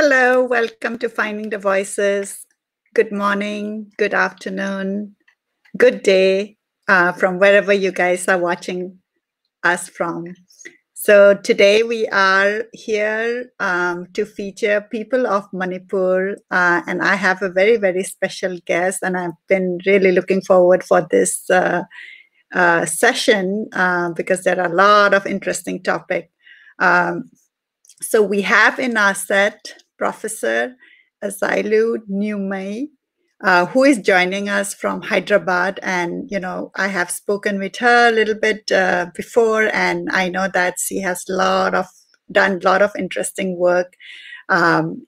Hello, welcome to Finding the Voices. Good morning, good afternoon, good day uh, from wherever you guys are watching us from. So today we are here um, to feature people of Manipur, uh, and I have a very very special guest, and I've been really looking forward for this uh, uh, session uh, because there are a lot of interesting topics. Um, so we have in our set Professor Ajailiu Niumai, uh, who is joining us from Hyderabad. And, you know, I have spoken with her a little bit uh, before, and I know that she has a lot of done a lot of interesting work. Um,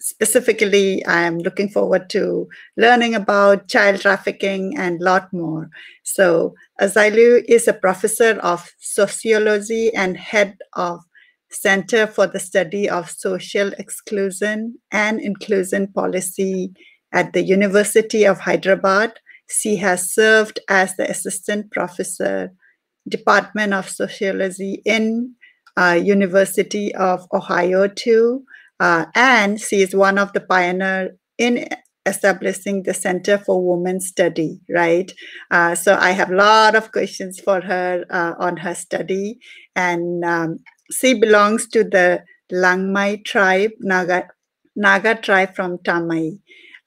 specifically, I'm looking forward to learning about child trafficking and a lot more. So, Ajailiu is a professor of sociology and head of Center for the Study of Social Exclusion and Inclusion Policy at the University of Hyderabad. She has served as the assistant professor, Department of Sociology in uh, University of Ohio too, uh, and she is one of the pioneer in establishing the Center for Women Study, right? Uh, so I have a lot of questions for her uh, on her study, and um, she belongs to the Liangmai tribe, Naga, Naga tribe from Tamei.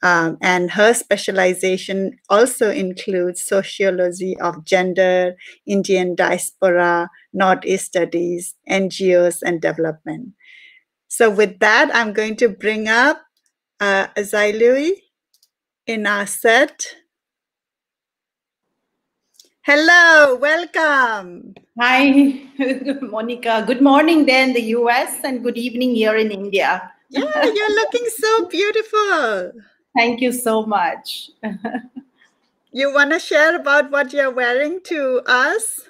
Um, and her specialization also includes sociology of gender, Indian diaspora, Northeast studies, NGOs, and development. So, with that, I'm going to bring up uh, Ajailiu in our set. Hello, welcome. Hi, Monica. Good morning there in the US and good evening here in India. Yeah, you're looking so beautiful. Thank you so much. you want to share about what you're wearing to us?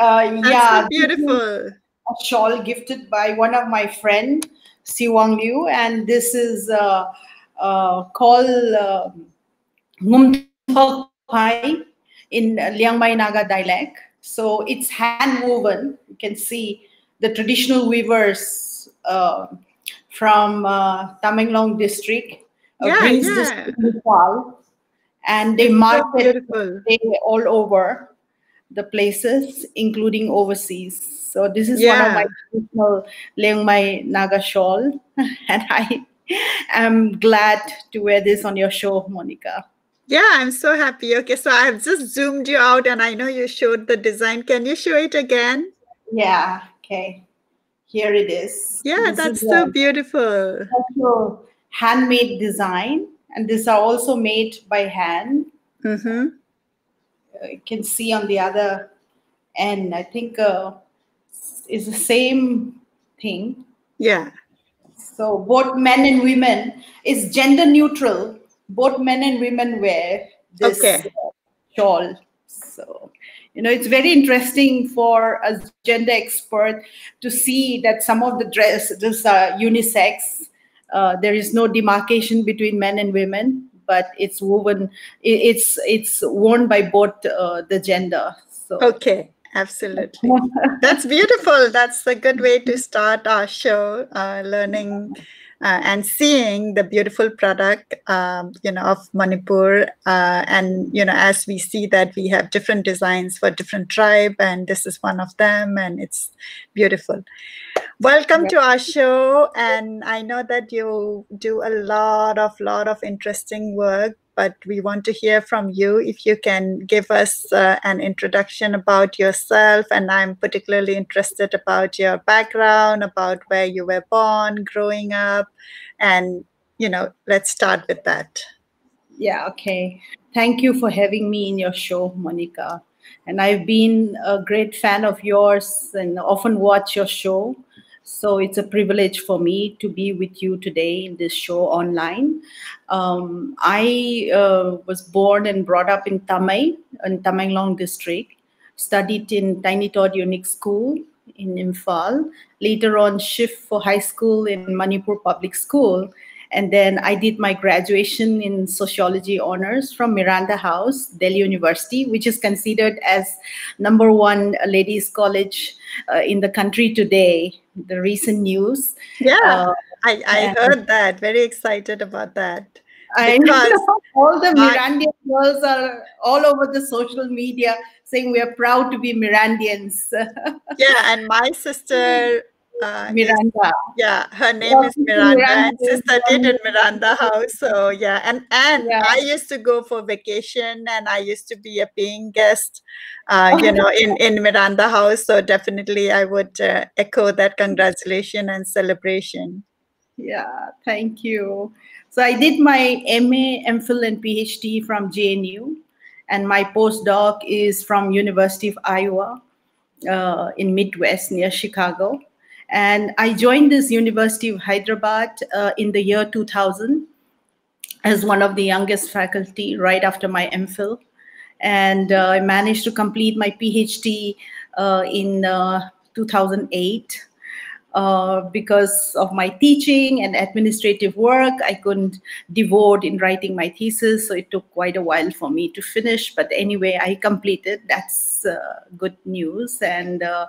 Uh, yeah, so beautiful. A shawl gifted by one of my friend, Siwang Liu, and this is uh, uh, called uh, Pai in Liangmai Naga dialect. So it's hand woven. You can see the traditional weavers uh, from uh, Tamenglong district yeah, brings yeah. this wall, and they market it all over the places, including overseas. So this is yeah. one of my traditional Liangmai Naga shawl, and I am glad to wear this on your show, Monica. Yeah, I'm so happy. Okay, so I've just zoomed you out and I know you showed the design. Can you show it again? Yeah, okay. Here it is. Yeah, this that's so beautiful handmade design, and these are also made by hand. Mm-hmm. Uh, you can see on the other end, I think uh, is the same thing. Yeah. So both men and women is gender neutral. Both men and women wear this okay. uh, shawl. So you know it's very interesting for a gender expert to see that some of the dress this are unisex uh, there is no demarcation between men and women, but it's woven. It's it's worn by both uh, the gender. So. Okay, absolutely. That's beautiful. That's a good way to start our show. Uh, learning uh, and seeing the beautiful product, um, you know, of Manipur. Uh, and you know, as we see that we have different designs for different tribe, and this is one of them, and it's beautiful. Welcome to our show, and I know that you do a lot of lot of interesting work but we want to hear from you. If you can give us uh, an introduction about yourself, and I'm particularly interested about your background, about where you were born, growing up, and you know, let's start with that. Yeah, okay. Thank you for having me in your show, Monica. And I've been a great fan of yours and often watch your show. So it's a privilege for me to be with you today in this show online. Um, I uh, was born and brought up in Tamei, in Tamenglong district, studied in Tiny Todd Unique School in Imphal, later on shift for high school in Manipur Public School, and then I did my graduation in sociology honors from Miranda House, Delhi University, which is considered as number one ladies college uh, in the country today. The recent news. Yeah. Uh, I, I heard that. Very excited about that. I know all the I- Mirandian girls are all over the social media saying we are proud to be Mirandians. Yeah, and my sister, uh, Miranda. yeah, her name Yeah, is Miranda, Miranda and did in. Miranda House. So yeah, and and Yeah. I used to go for vacation, and I used to be a paying guest, uh, you know, in in Miranda House. So definitely, I would uh, echo that congratulation and celebration. Yeah, thank you. So I did my MA, MPhil, and PhD from JNU, and my postdoc is from University of Iowa uh, in Midwest near Chicago. And I joined this University of Hyderabad uh, in the year 2000 as one of the youngest faculty right after my MPhil. And uh, I managed to complete my PhD uh, in uh, 2008 uh, because of my teaching and administrative work, I couldn't devote in writing my thesis. So it took quite a while for me to finish. But anyway, I completed. That's uh, good news. And uh,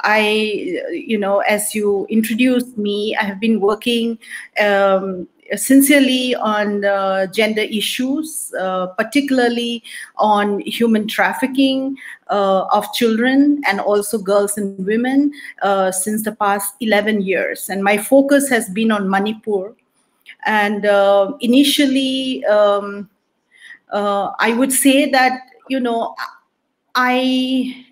I, you know, as you introduced me, I have been working um, sincerely on uh, gender issues, uh, particularly on human trafficking uh, of children and also girls and women uh, since the past 11 years. And my focus has been on Manipur. And uh, initially, um, uh, I would say that, you know, I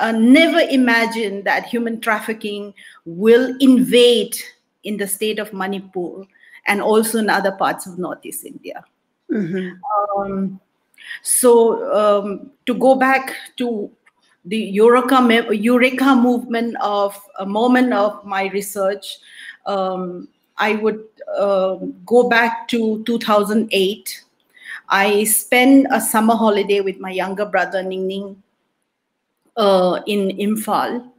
never imagined that human trafficking will invade in the state of Manipur and also in other parts of Northeast India. Mhm. Um, so um, to go back to the Eureka, Eureka movement of a moment of my research, um, I would um go back to 2008. I spent a summer holiday with my younger brother Ning Ning uh, in Imphal,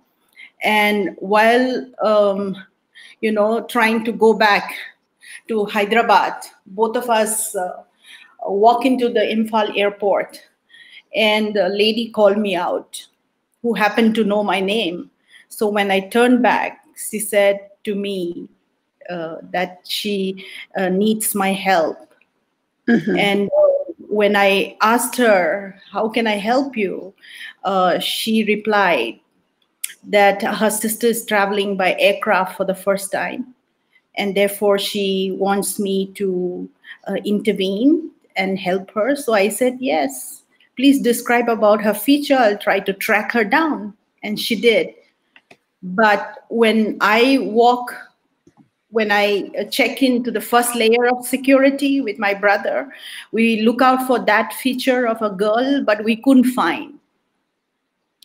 and while um, you know trying to go back to Hyderabad, both of us uh, walk into the Imphal airport, and a lady called me out, who happened to know my name. So when I turned back, she said to me uh, that she uh, needs my help. Mhm. And uh, when I asked her, How can I help you? Uh, she replied that her sister is traveling by aircraft for the first time. And therefore, she wants me to uh, intervene and help her. So I said, Yes, please describe about her feature. I'll try to track her down. And she did. But when I walk when I uh, check into the first layer of security with my brother, we look out for that feature of a girl, but we couldn't find.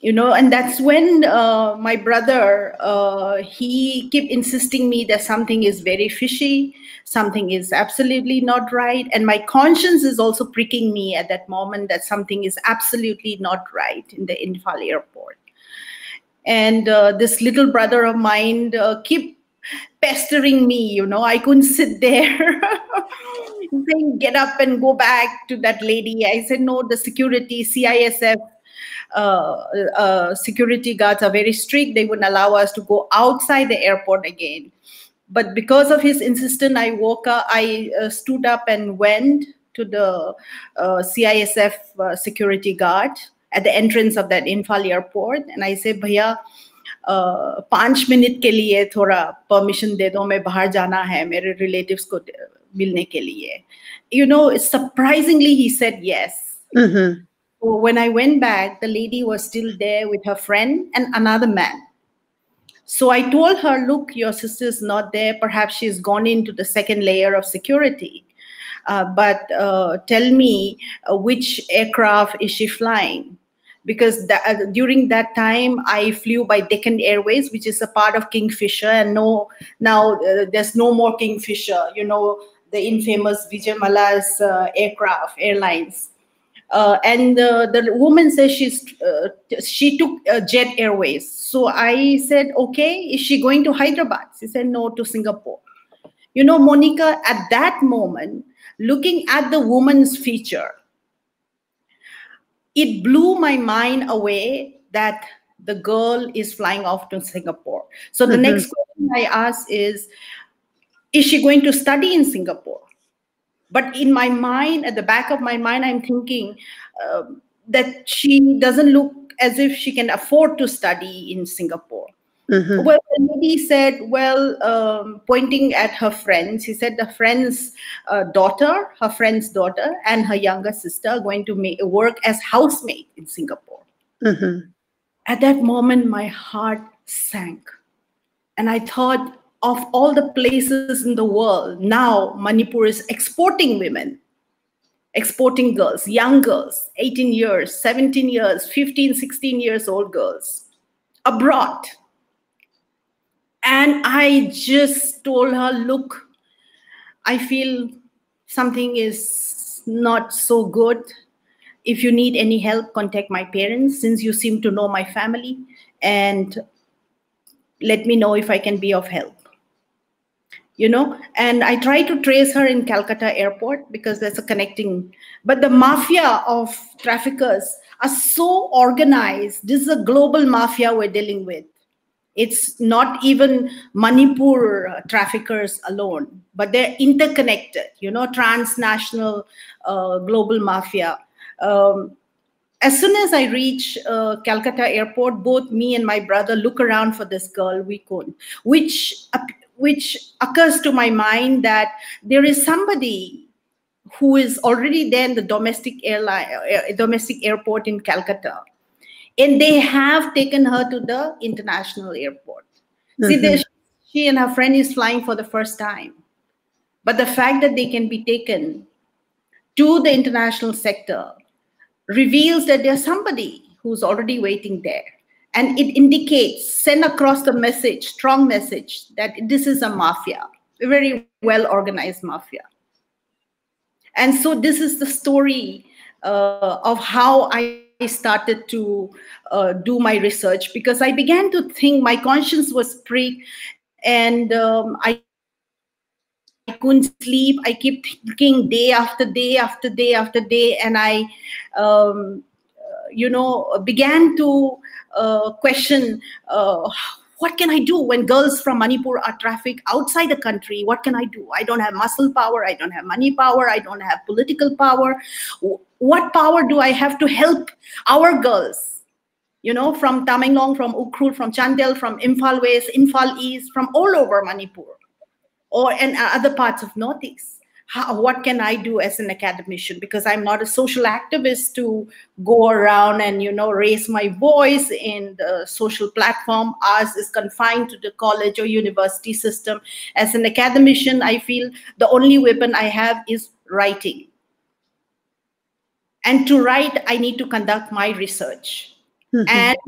You know, and that's when uh, my brother uh, he kept insisting me that something is very fishy, something is absolutely not right, and my conscience is also pricking me at that moment that something is absolutely not right in the Imphal airport. And uh, this little brother of mine uh, keep pestering me you know i couldn't sit there saying get up and go back to that lady i said no the security cisf uh, uh, security guards are very strict. They wouldn't allow us to go outside the airport again. But because of his insistence, I woke up, I uh, stood up and went to the CISF security guard at the entrance of that Imphal airport. And I said, Bhaiya, पाँच minute के लिए थोड़ा permission दे दो मैं बाहर जाना है मेरे रिलेटिव्स को मिलने के लिए you know surprisingly he said yes when i went back the lady was still there with her friend and another man so i told her look your sister's not there perhaps she's gone into the second layer of security uh, but uh, tell me uh, which aircraft is she flying because that, uh, during that time I flew by Deccan Airways, which is a part of Kingfisher, and no now uh, there's no more Kingfisher. You know the infamous Vijay Mallya's uh, aircraft airlines. Uh, and uh, the woman says she's uh, she took uh, Jet Airways. So I said, okay, is she going to Hyderabad? She said no to Singapore. You know, Monica, at that moment, looking at the woman's feature, it blew my mind away that the girl is flying off to Singapore. So the Mhm. next question I asked is, is she going to study in Singapore? But in my mind, at the back of my mind, I'm thinking uh, that she doesn't look as if she can afford to study in Singapore. Mm-hmm. Well, the lady said, well, um, pointing at her friends, he said the friend's uh, daughter, her friend's daughter, and her younger sister are going to make, work as housemaid in Singapore. Mm-hmm. At that moment, my heart sank. And I thought, of all the places in the world, now Manipur is exporting women, exporting girls, young girls, 18 years, 17 years, 15, 16 years old girls abroad. And I just told her, look, I feel something is not so good. If you need any help, contact my parents since you seem to know my family and let me know if I can be of help you know? And i try to trace her in calcutta airport because there's a connecting. But the mafia of traffickers are so organized. This is a global mafia we're dealing with. It's not even manipur traffickers alone but they're interconnected you know transnational uh, global mafia. Um, as soon as I reach uh, Calcutta airport, both me and my brother look around for this girl, Wikun, which which occurs to my mind that there is somebody who is already there in the domestic airline uh, domestic airport in calcutta. And they have taken her to the international airport. Mm-hmm. see she and her friend is flying for the first time. But the fact that they can be taken to the international sector reveals that there's somebody who's already waiting there and it indicates send across the message strong message that this is a mafia a very well organized mafia and so this is the story uh, of how i started to uh, do my research because i began to think my conscience was pricked and um, i couldn't sleep. I kept thinking day after day after day after day, and I, um, uh, you know, began to question uh, what can I do when girls from Manipur are trafficked outside the country? What can I do? I don't have muscle power. I don't have money power. I don't have political power. What power do I have to help our girls? You know, from Tamenglong, from Ukhrul, from Chandel, from Imphal West, Imphal East, from all over Manipur or and other parts of Northeast how, what can I do as an academician? Because I'm not a social activist to go around and you know raise my voice in the social platform. Ours is confined to the college or university system. As an academician, I feel the only weapon I have is writing. And to write, I need to conduct my research. Mm-hmm. And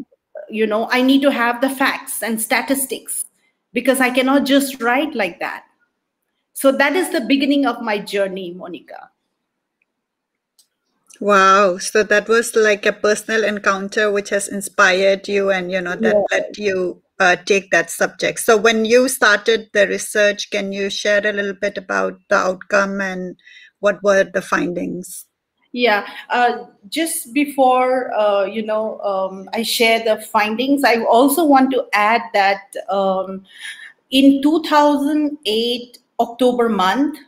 you know, I need to have the facts and statistics because I cannot just write like that so that is the beginning of my journey, Monica. Wow. So that was like a personal encounter which has inspired you and, you know, that yeah. let you uh, take that subject. So when you started the research, can you share a little bit about the outcome and what were the findings? Yeah, uh, just before uh, you know, um, I share the findings. I also want to add that um, in 2008, October month.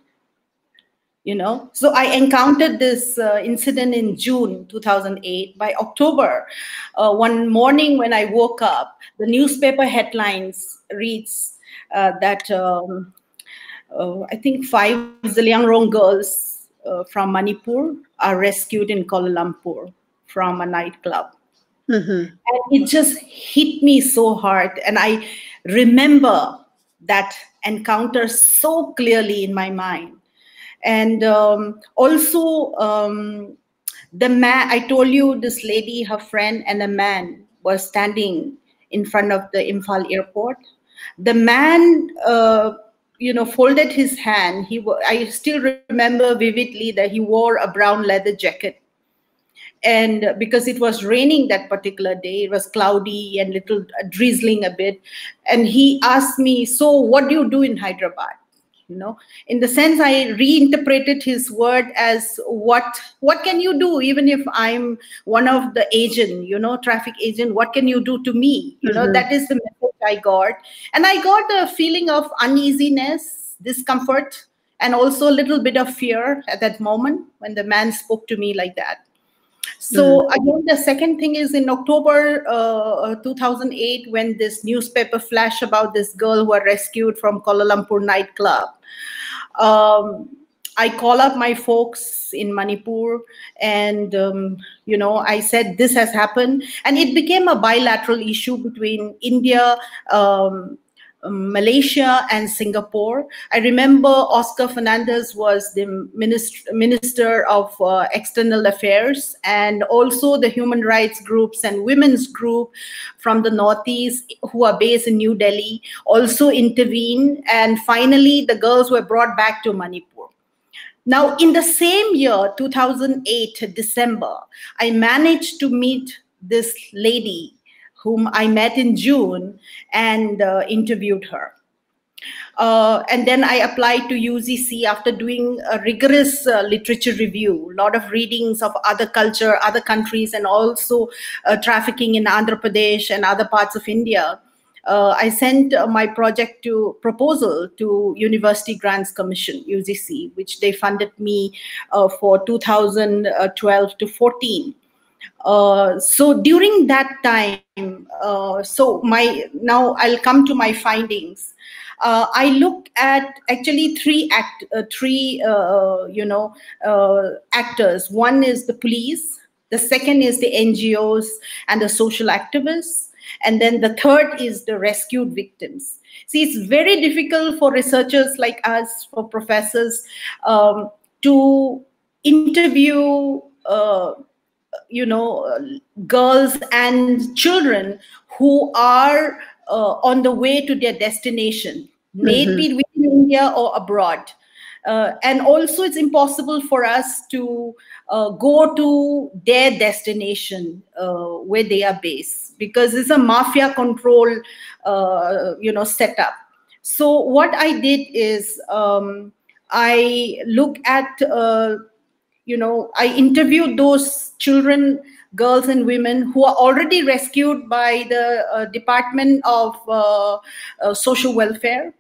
You know, so I encountered this uh, incident in June 2008. By October, uh, one morning when I woke up, the newspaper headlines reads uh, that um, uh, I think five Zeliangrong girls uh, from Manipur are rescued in Kuala Lumpur from a nightclub. Mm-hmm. And it just hit me so hard. And I remember that encounter so clearly in my mind. And um, also, um, the man, I told you this lady, her friend, and a man were standing in front of the Imphal airport. The man, uh, you know, folded his hand. He, I still remember vividly that he wore a brown leather jacket and because it was raining that particular day it was cloudy and little drizzling a bit. And he asked me so what do you do in hyderabad? You know in the sense i reinterpreted his word as what what can you do? Even if i'm one of the agent you know traffic agent what can you do to me? You know mm-hmm. that is the message i got. And i got a feeling of uneasiness discomfort and also a little bit of fear at that moment when the man spoke to me like that. So mm. again, the second thing is in October uh, 2008, when this newspaper flash about this girl who was rescued from Kuala Lumpur nightclub. Um, I call up my folks in Manipur, and um, you know, I said this has happened, and it became a bilateral issue between India, um, Malaysia and Singapore. I remember Oscar Fernandes was the minister, minister of uh, External Affairs and also the human rights groups and women's group from the Northeast who are based in New Delhi also intervened. And finally, the girls were brought back to Manipur. Now, in the same year, 2008, December, I managed to meet this lady whom I met in June and uh, interviewed her. Uh, and then I applied to UGC after doing a rigorous uh, literature review, a lot of readings of other culture, other countries, and also uh, trafficking in Andhra Pradesh and other parts of India. Uh, I sent uh, my project to proposal to University Grants Commission (UGC), which they funded me for 2012 to 14. Uh, so during that time, uh, so my now I'll come to my findings. Uh, I look at actually three act, uh, three uh, you know actors. One is the police. The second is the NGOs and the social activists, and then the third is the rescued victims. See, it's very difficult for researchers like us, for professors, um, to interview you know girls and children who are uh, on the way to their destination. Maybe mm-hmm. within india or abroad. Uh, and also it's impossible for us to uh, go to their destination uh, where they are based because it's a mafia control uh, you know setup. So what i did is um, i look at uh, you know i interviewed those children girls and women who are already rescued by the uh, department of uh, uh, social welfare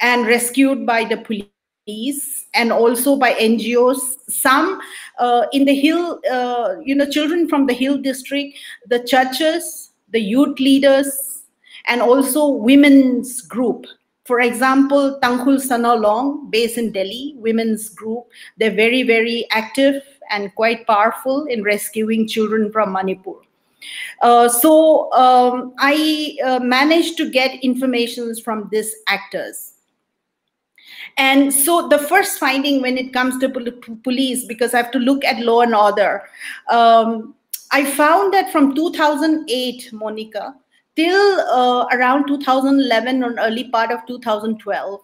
and rescued by the police and also by ngos some uh, in the hill uh, you know children from the hill district the churches the youth leaders and also women's group for example, Tangkhul Shanao Long, based in Delhi, women's group, they're very, very active and quite powerful in rescuing children from Manipur. Uh, so um, I uh, managed to get information from these actors. And so the first finding when it comes to pol police, because I have to look at law and order, um, I found that from 2008, Monica, till uh, around 2011 or early part of 2012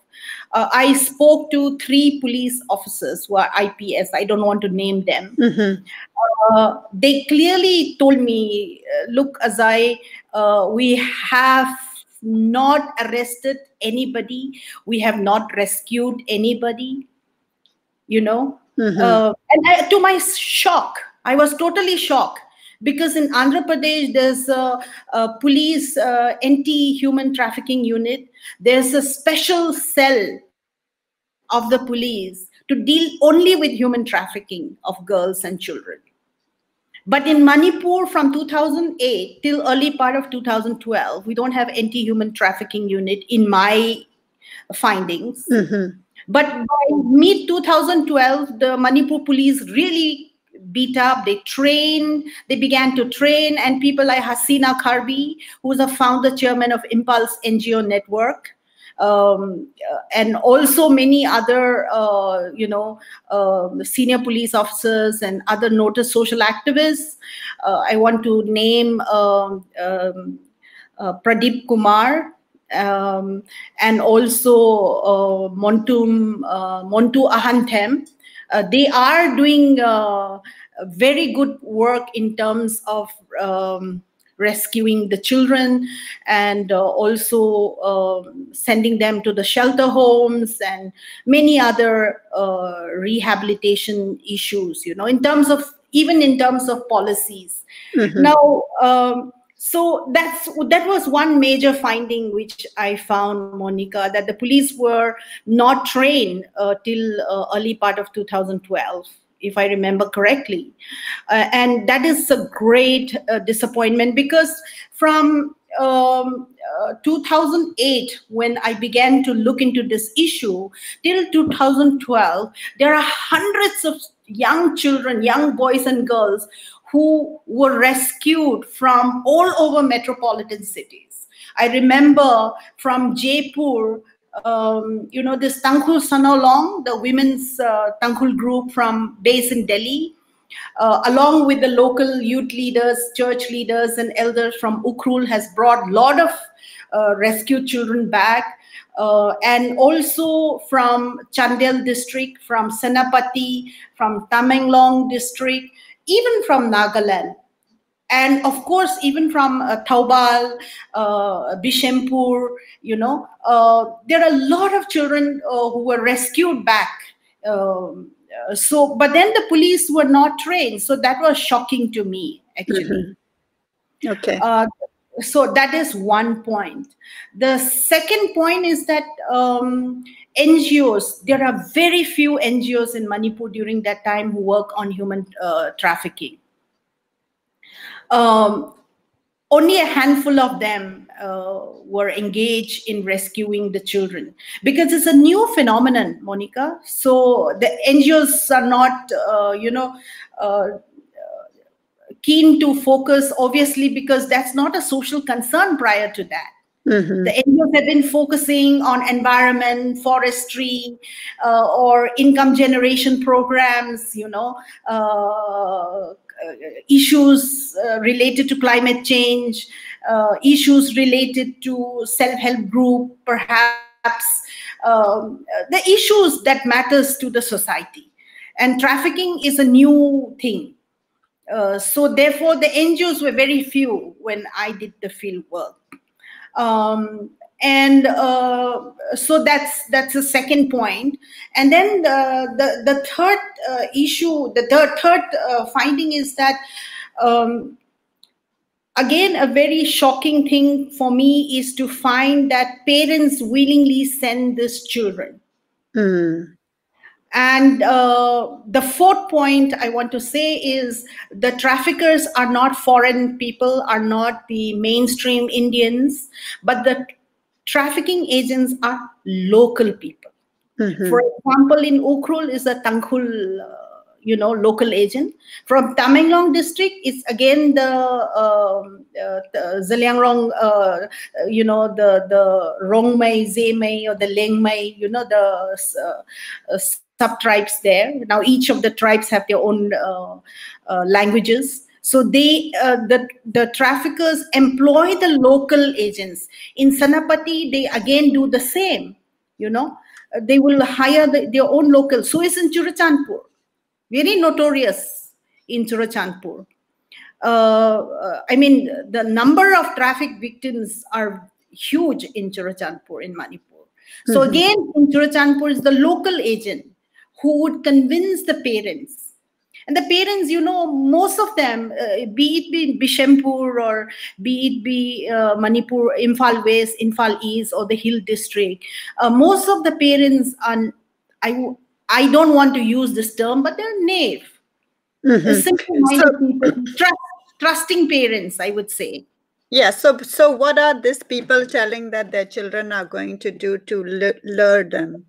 uh, i spoke to three police officers who are ips i don't want to name them. Mm-hmm. uh, they clearly told me uh, look azai uh, we have not arrested anybody. We have not rescued anybody you know? Mm-hmm. Uh, and I, to my shock i was totally shocked because in Andhra Pradesh there's a, a police uh, anti-human trafficking unit. There's a special cell of the police to deal only with human trafficking of girls and children. But in Manipur from 2008 till early part of 2012, we don't have anti-human trafficking unit in my findings. Mm-hmm. But by mid 2012, the Manipur police really beat up, they trained, they began to train, and people like Hasina Kharbhih, who's a founder chairman of Impulse NGO Network, um, and also many other, uh, you know, uh, senior police officers and other noted social activists. Uh, I want to name um, um, uh, Pradeep Kumar, um, and also uh, Montum, uh, Montu Ahanthem, they are doing uh, very good work in terms of um, rescuing the children and uh, also uh, sending them to the shelter homes and many other uh, rehabilitation issues you know in terms of even in terms of policies mm-hmm. now um, so that's that was one major finding which i found monica that the police were not trained uh, till uh, early part of 2012 if i remember correctly. Uh, and that is a great uh, disappointment because from um, uh, 2008 when i began to look into this issue till 2012 there are hundreds of young children young boys and girls who were rescued from all over metropolitan cities. I remember from Jaipur, um, you know, this Tangkhul Shanao Long, the women's uh, group from based in Delhi, uh, along with the local youth leaders, church leaders, and elders from Ukhrul, has brought a lot of uh, rescued children back. Uh, and also from Chandel district, from Senapati, from Tamenglong district, even from Nagaland. And of course, even from uh, Thoubal, uh, Bishnupur, you know, uh, there are a lot of children uh, who were rescued back. Um, uh, so, but then the police were not trained. So that was shocking to me, actually. Mm-hmm. Okay. Uh, so that is one point. The second point is that um, NGOs, there are very few NGOs in Manipur during that time who work on human uh, trafficking. Um, only a handful of them uh, were engaged in rescuing the children because it's a new phenomenon, Monica. So the NGOs are not, uh, you know, uh, keen to focus, obviously, because that's not a social concern prior to that. Mm-hmm. The NGOs have been focusing on environment, forestry, uh, or income generation programs, you know, uh, issues uh, related to climate change, uh, issues related to self-help group, perhaps, um, the issues that matters to the society. And trafficking is a new thing. Uh, so therefore, the NGOs were very few when I did the field work. Um, and uh, so that's that's the second point. point and then the the, the third uh, issue the third, third uh, finding is that um, again a very shocking thing for me is to find that parents willingly send these children mm. And uh, the fourth point I want to say is the traffickers are not foreign people, are not the mainstream Indians, but the trafficking agents are local people. Mm-hmm. For example, in Ukhrul is a Tangkhul, uh, you know, local agent. From Tamenglong district, it's again the, um, uh, the Zeliangrong, uh, you know, the the Rongmei, Zemei, or the Lengmei, you know, the uh, uh sub tribes there. Now each of the tribes have their own uh, uh, languages. So they uh, the the traffickers employ the local agents. In Senapati, they again do the same. You know, uh, they will hire the, their own local. So it's in Churachandpur, very notorious in Churachandpur. Uh, uh, I mean, the number of traffic victims are huge in Churachandpur in Manipur. So mm-hmm. again, in Churachandpur is the local agent who would convince the parents. And the parents you know most of them uh, be it be bishnupur or be it be uh, manipur imphal west imphal east or the hill district uh, most of the parents are i i don't want to use this term but they're naive. Mm-hmm. so, trust, trusting parents i would say. Yeah so so what are these people telling that their children are going to do to lure them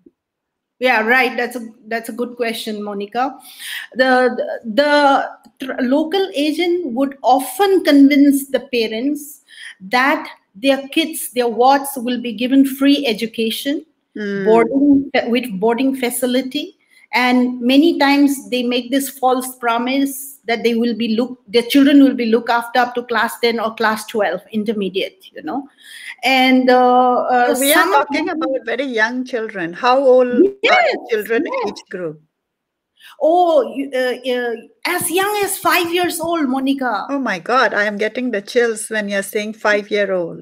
yeah right. That's a that's a good question monica. The the, the local agent would often convince the parents that their kids their wards will be given free education mm. boarding with boarding facility. And many times they make this false promise that they will be look their children will be looked after up to class 10 or class 12 intermediate you know and uh, uh, we are talking about very young children how old yes, children yes. each group oh uh, uh, as young as five years old monica oh my god i am getting the chills when you're saying five year old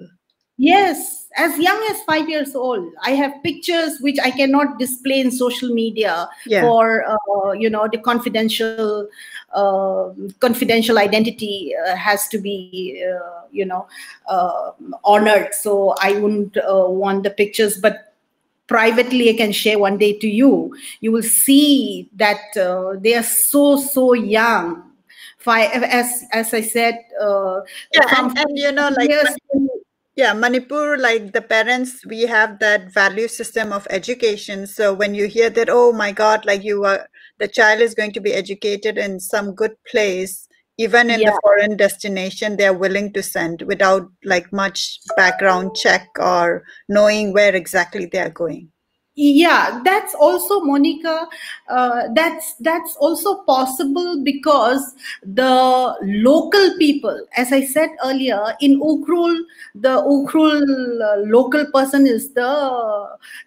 yes as young as five years old. I have pictures which I cannot display in social media Yeah. for uh, you know the confidential confidential identity uh, has to be uh, you know uh, honored. So I wouldn't uh, want the pictures, but privately I can share one day to you. You will see that uh, they are so so young. Fi- As as I said, uh, Yeah, and, and you know, like years yeah, Manipur, like the parents, we have that value system of education. So when you hear that, oh my God, like you are, the child is going to be educated in some good place, even in Yeah. the foreign destination, they are willing to send without like much background check or knowing where exactly they are going. yeah that's also monica uh, that's that's also possible because the local people as i said earlier in ukhrul the ukhrul uh, local person is the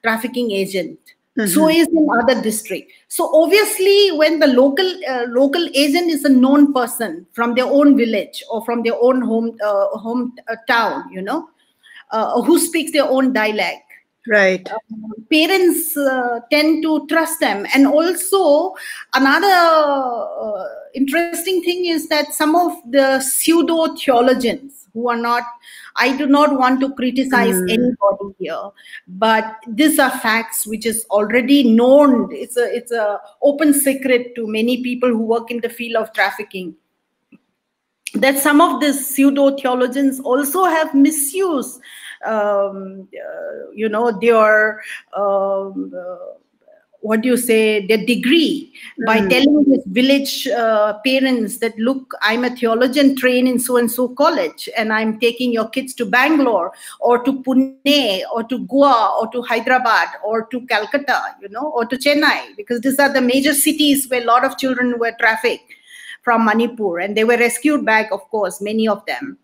trafficking agent so Mhm. is in other district so obviously when the local uh, local agent is a known person from their own village or from their own home uh, home uh, town you know uh, who speaks their own dialect Right. parents uh, tend to trust them and also another uh, interesting thing is that some of the pseudo theologians who are not i do not want to criticize Mm. anybody here but these are facts which is already known it's a it's a open secret to many people who work in the field of trafficking that some of these pseudo theologians also have misused um, uh, you know their um, uh, what do you say their degree by Mm. telling these village uh, parents that look i'm a theologian trained in so and so college and i'm taking your kids to bangalore or to pune or to goa or to hyderabad or to calcutta you know or to chennai because these are the major cities where a lot of children were trafficked from manipur and they were rescued back of course many of them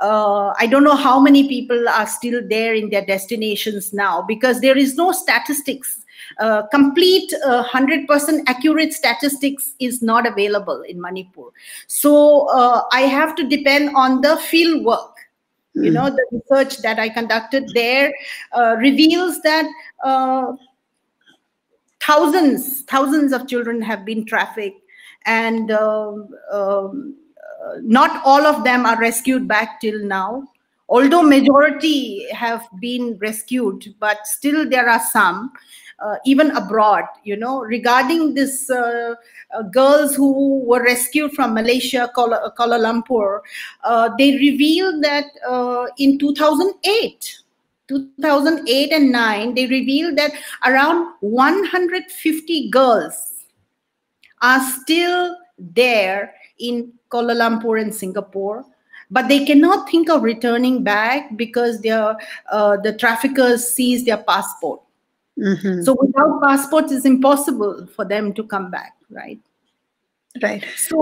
uh, I don't know how many people are still there in their destinations now because there is no statistics. Uh, complete uh, 100% accurate statistics is not available in Manipur. So uh, I have to depend on the field work. You know, the research that I conducted there uh, reveals that uh, thousands, thousands of children have been trafficked, and um, um, uh, not all of them are rescued back till now although majority have been rescued but still there are some uh, even abroad you know regarding this uh, uh, girls who were rescued from malaysia kuala, kuala lumpur uh, they revealed that uh, in 2008 2008 and 9 they revealed that around 150 girls are still there in Kuala Lumpur and Singapore, but they cannot think of returning back because their uh, the traffickers seize their passport. Mhm. So without passports, it's impossible for them to come back, right? Right. So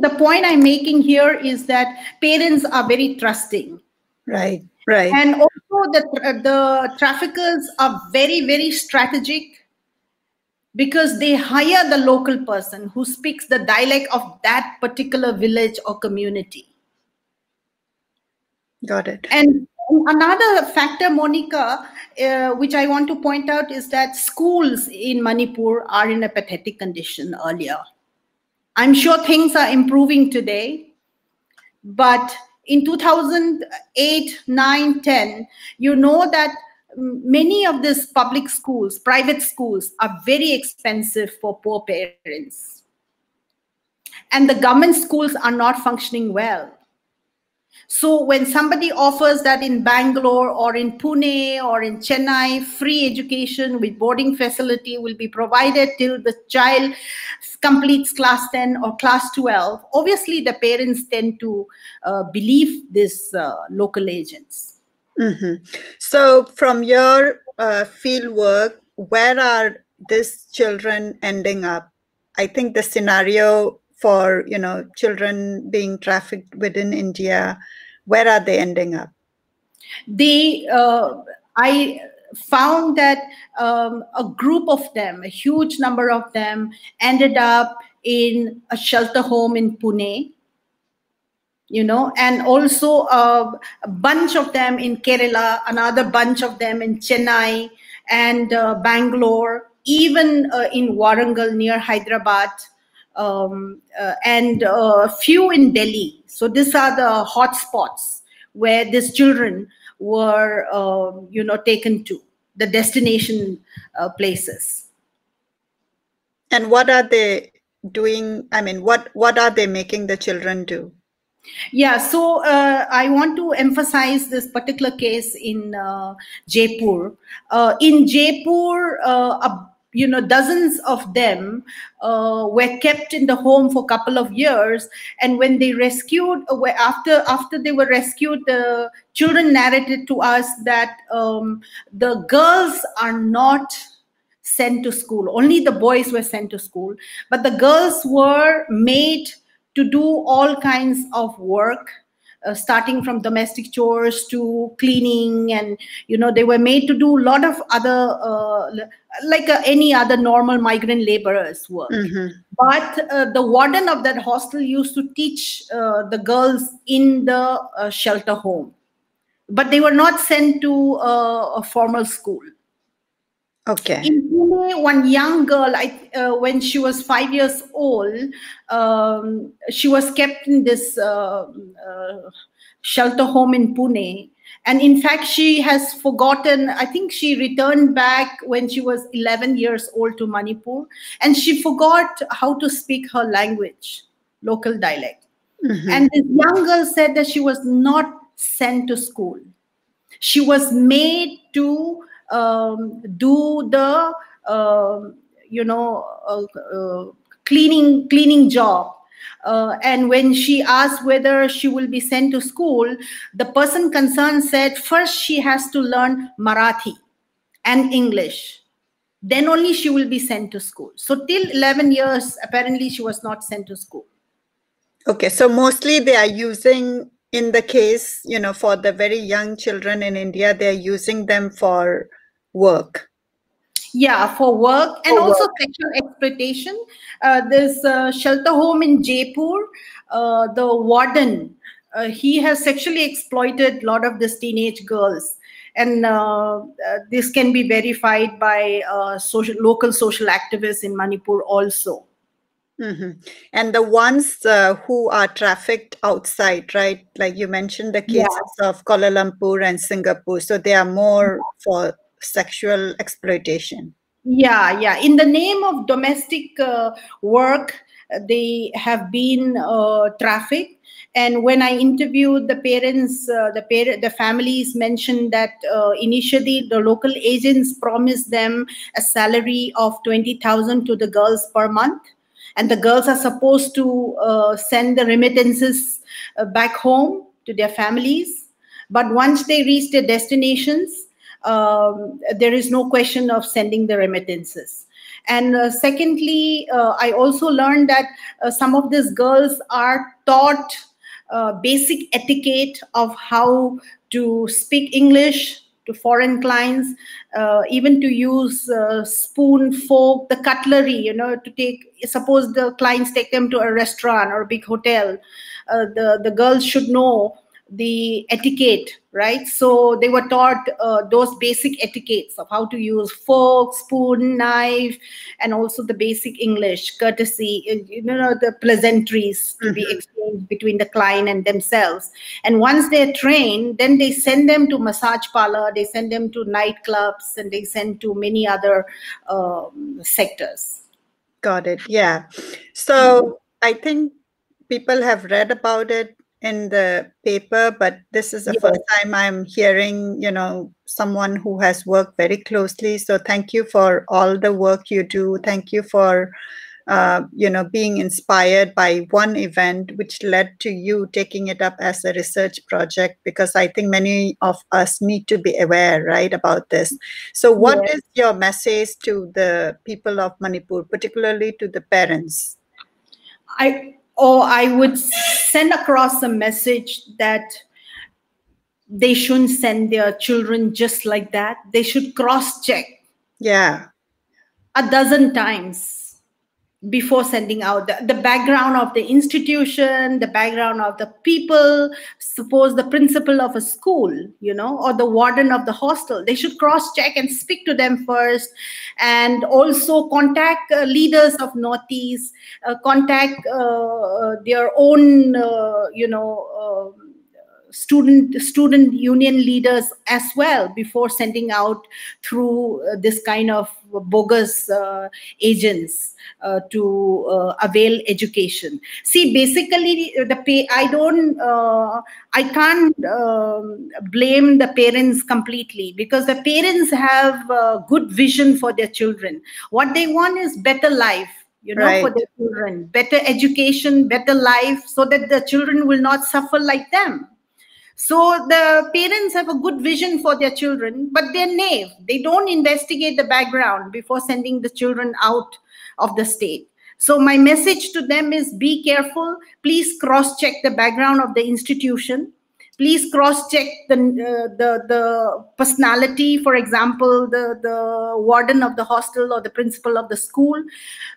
the point I'm making here is that parents are very trusting, Right. Right. and also the the traffickers are very very strategic because they hire the local person who speaks the dialect of that particular village or community. Got it. And another factor, Monica, uh, which I want to point out is that schools in Manipur are in a pathetic condition earlier. I'm sure things are improving today, but in 2008, 9, 10, you know that many of these public schools, private schools, are very expensive for poor parents. And the government schools are not functioning well. So when somebody offers that in Bangalore or in Pune or in Chennai, free education with boarding facility will be provided till the child completes class 10 or class 12, obviously the parents tend to uh, believe these uh, local agents. hmm So, from your uh, field work, where are these children ending up? I think the scenario for you know children being trafficked within India, where are they ending up? They, uh, I found that um, a group of them, a huge number of them, ended up in a shelter home in Pune you know, and also a bunch of them in Kerala, another bunch of them in Chennai and uh, Bangalore, even uh, in Warangal near Hyderabad, um, uh, and a few in Delhi. So these are the hot spots where these children were, um, you know, taken to the destination uh, places. And what are they doing? I mean, what what are they making the children do? Yeah, so uh, I want to emphasize this particular case in uh, Jaipur. Uh, in Jaipur, uh, a, you know, dozens of them uh, were kept in the home for a couple of years, and when they rescued, uh, after after they were rescued, the children narrated to us that um, the girls are not sent to school. Only the boys were sent to school, but the girls were made to do all kinds of work uh, starting from domestic chores to cleaning and you know they were made to do a lot of other uh, like uh, any other normal migrant laborers work. Mm-hmm. but uh, the warden of that hostel used to teach uh, the girls in the uh, shelter home. But they were not sent to a formal school Okay. In Pune, one young girl, I, uh, when she was five years old, um, she was kept in this uh, uh, shelter home in Pune. And in fact, she has forgotten, I think she returned back when she was 11 years old to Manipur, and she forgot how to speak her language, local dialect. Mm-hmm. And this young girl said that she was not sent to school. She was made to um, do the um, you know uh, uh, cleaning cleaning job. Uh, and when she asked whether she will be sent to school the person concerned said first she has to learn marathi and english. Then only she will be sent to school. So till 11 years apparently she was not sent to school. Okay so mostly they are using in the case you know for the very young children in india they're using them for work. Yeah for work and for also work. sexual exploitation. Uh, there's a shelter home in jaipur uh, the warden uh, he has sexually exploited a lot of these teenage girls. And uh, uh, this can be verified by uh, social local social activists in manipur also Mm-hmm. And the ones uh, who are trafficked outside, right? Like you mentioned the cases yeah. of Kuala Lumpur and Singapore. So they are more for sexual exploitation yeah yeah in the name of domestic uh, work they have been uh, trafficked and when i interviewed the parents uh, the parent the families mentioned that uh, initially the local agents promised them a salary of 20000 to the girls per month and the girls are supposed to uh, send the remittances uh, back home to their families but once they reach their destinations um, there is no question of sending the remittances. And uh, secondly, uh, I also learned that uh, some of these girls are taught uh, basic etiquette of how to speak English to foreign clients, uh, even to use uh, spoon, fork, the cutlery, you know, to take, suppose the clients take them to a restaurant or a big hotel, the, the girls should know the etiquette, right? So they were taught uh, those basic etiquettes of how to use fork, spoon, knife, and also the basic English, courtesy, uh, you know, the pleasantries to mm-hmm. be exchanged between the client and themselves. And once they're trained, then they send them to massage parlor, they send them to nightclubs, and they send to many other um, sectors. Got it. Yeah. So mm-hmm. I think people have read about it in the paper, but this is the first time I'm hearing, you know, someone who has worked very closely. So thank you for all the work you do. Thank you for, uh, you know, being inspired by one event, which led to you taking it up as a research project. Because I think many of us need to be aware, right, about this. So, what yes. is your message to the people of Manipur, particularly to the parents? I or I would send across a message that they shouldn't send their children just like that. They should cross check. Yeah. A dozen times. Before sending out the, the background of the institution the background of the people suppose the principal of a school you know or the warden of the hostel. They should cross check and speak to them first and also contact uh, leaders of northeast uh, contact uh, their own uh, you know um, student student union leaders as well before sending out through uh, this kind of bogus uh, agents uh, to uh, avail education. See basically the pay i don't uh, i can't um, blame the parents completely because the parents have good vision for their children. What they want is better life you know right. for their children better education better life so that the children will not suffer like them so the parents have a good vision for their children, but they're naive. They don't investigate the background before sending the children out of the state. So my message to them is be careful. Please cross-check the background of the institution. Please cross-check the, uh, the, the personality, for example, the, the warden of the hostel or the principal of the school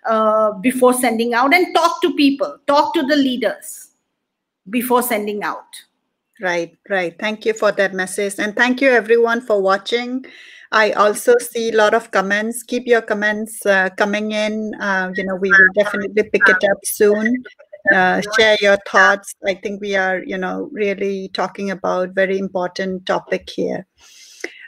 uh, before sending out and talk to people, talk to the leaders before sending out. Right, right. Thank you for that message. And thank you everyone for watching. I also see a lot of comments. Keep your comments uh, coming in. Uh, you know, we will definitely pick it up soon. Uh, share your thoughts. I think we are, you know, really talking about very important topic here.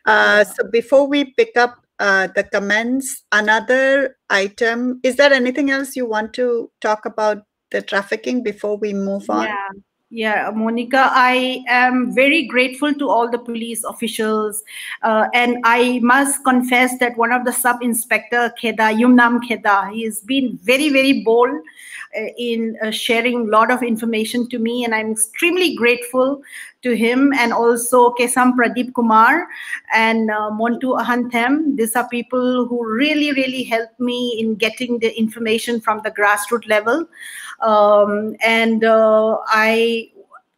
Uh, so before we pick up uh, the comments, another item, is there anything else you want to talk about the trafficking before we move on? Yeah. Yeah, Monica, I am very grateful to all the police officials. Uh, and I must confess that one of the sub inspector, Keda, Yumnam Keda, he has been very, very bold uh, in uh, sharing a lot of information to me. And I'm extremely grateful to him and also Kesam Pradeep Kumar and uh, Montu Ahanthem. These are people who really, really helped me in getting the information from the grassroots level. Um, and uh, I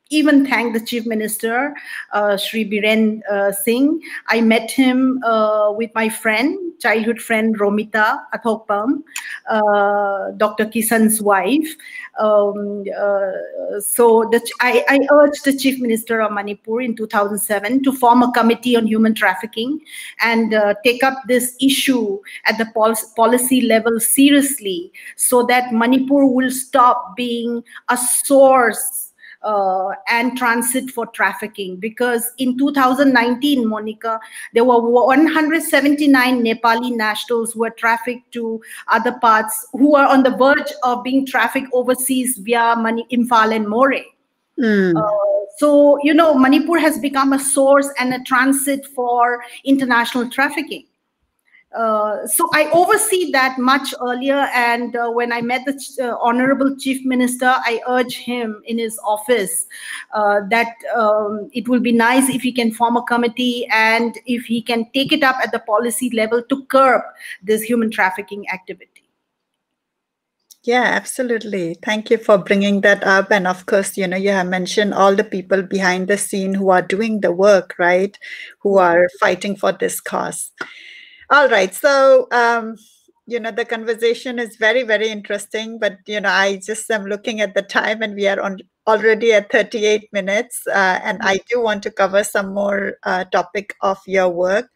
even thank the chief minister, uh, Sri Biren uh, Singh. I met him uh, with my friend, childhood friend Romita Athokpam, uh, Dr. Kisan's wife. Um, uh, so the, I, I, urged the chief minister of Manipur in 2007 to form a committee on human trafficking and uh, take up this issue at the pol policy level seriously so that Manipur will stop being a source uh, and transit for trafficking. Because in 2019 monica there were 179 nepali nationals who were trafficked to other parts who are on the verge of being trafficked overseas via Mani- imphal and more. Mm. uh, so you know manipur has become a source and a transit for international trafficking uh, so I oversee that much earlier. And uh, when I met the ch- uh, Honorable Chief Minister, I urged him in his office uh, that um, it will be nice if he can form a committee and if he can take it up at the policy level to curb this human trafficking activity. Yeah, absolutely. Thank you for bringing that up. And of course, you know, you have mentioned all the people behind the scene who are doing the work, right? Who are fighting for this cause. All right. So, um, you know, the conversation is very, very interesting, but, you know, I just am looking at the time and we are on already at 38 minutes. Uh, and I do want to cover some more uh, topic of your work.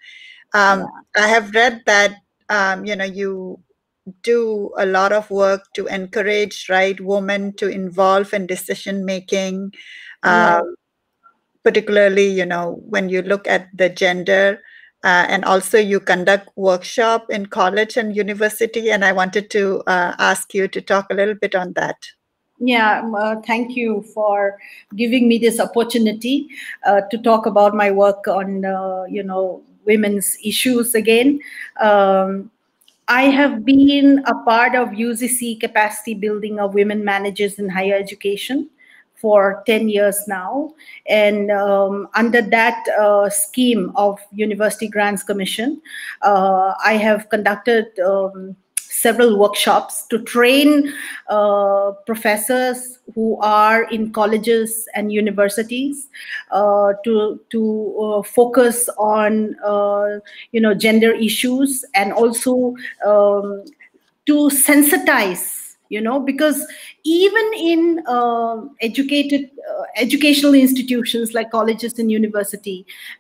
Um, I have read that, um, you know, you do a lot of work to encourage right women to involve in decision making um, particularly you know when you look at the gender uh, and also you conduct workshop in college and university and i wanted to uh, ask you to talk a little bit on that. Yeah um, uh, thank you for giving me this opportunity uh, to talk about my work on uh, you know women's issues again. Um, I have been a part of UGC capacity building of women managers in higher education for 10 years now. And um, under that uh, scheme of University Grants Commission, uh, I have conducted um, several workshops to train uh, professors who are in colleges and universities uh, to to uh, focus on uh, you know gender issues and also um, to sensitize you know because even in uh, educated uh, educational institutions like colleges and university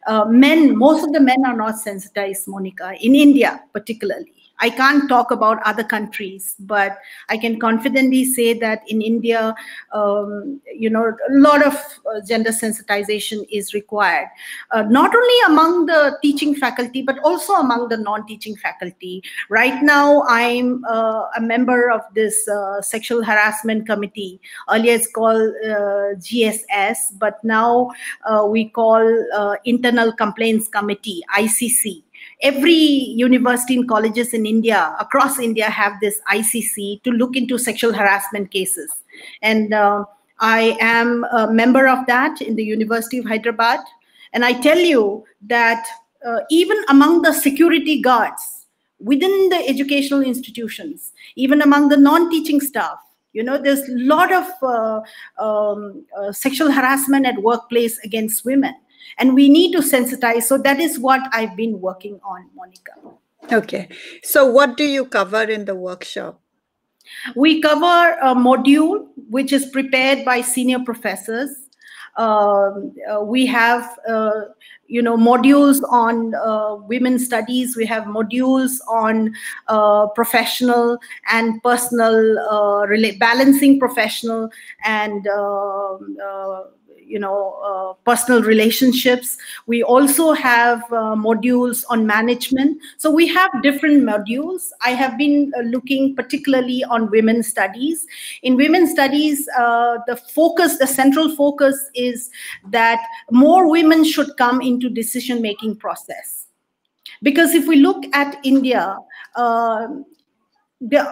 uh, men most of the men are not sensitized monica in india particularly I can't talk about other countries, but I can confidently say that in India, um, you know, a lot of uh, gender sensitization is required, uh, not only among the teaching faculty, but also among the non-teaching faculty. Right now, I'm uh, a member of this uh, sexual harassment committee. Earlier, it's called uh, GSS, but now uh, we call Internal Complaints Committee, ICC every university and colleges in India, across India, have this ICC to look into sexual harassment cases. And uh, I am a member of that in the University of Hyderabad. And I tell you that uh, even among the security guards within the educational institutions, even among the non-teaching staff, you know there's a lot of uh, um, uh, sexual harassment at workplace against women and we need to sensitize. So that is what i've been working on monica. Okay. So what do you cover in the workshop? We cover a module which is prepared by senior professors. Um, uh, we have uh, you know modules on uh, women studies. We have modules on uh, professional and personal uh, balancing professional and um, uh, you know uh, personal relationships. We also have uh, modules on management. So we have different modules. I have been uh, looking particularly on women studies. In women studies the focus the central focus is that more women should come into decision making process. Because if we look at india uh, the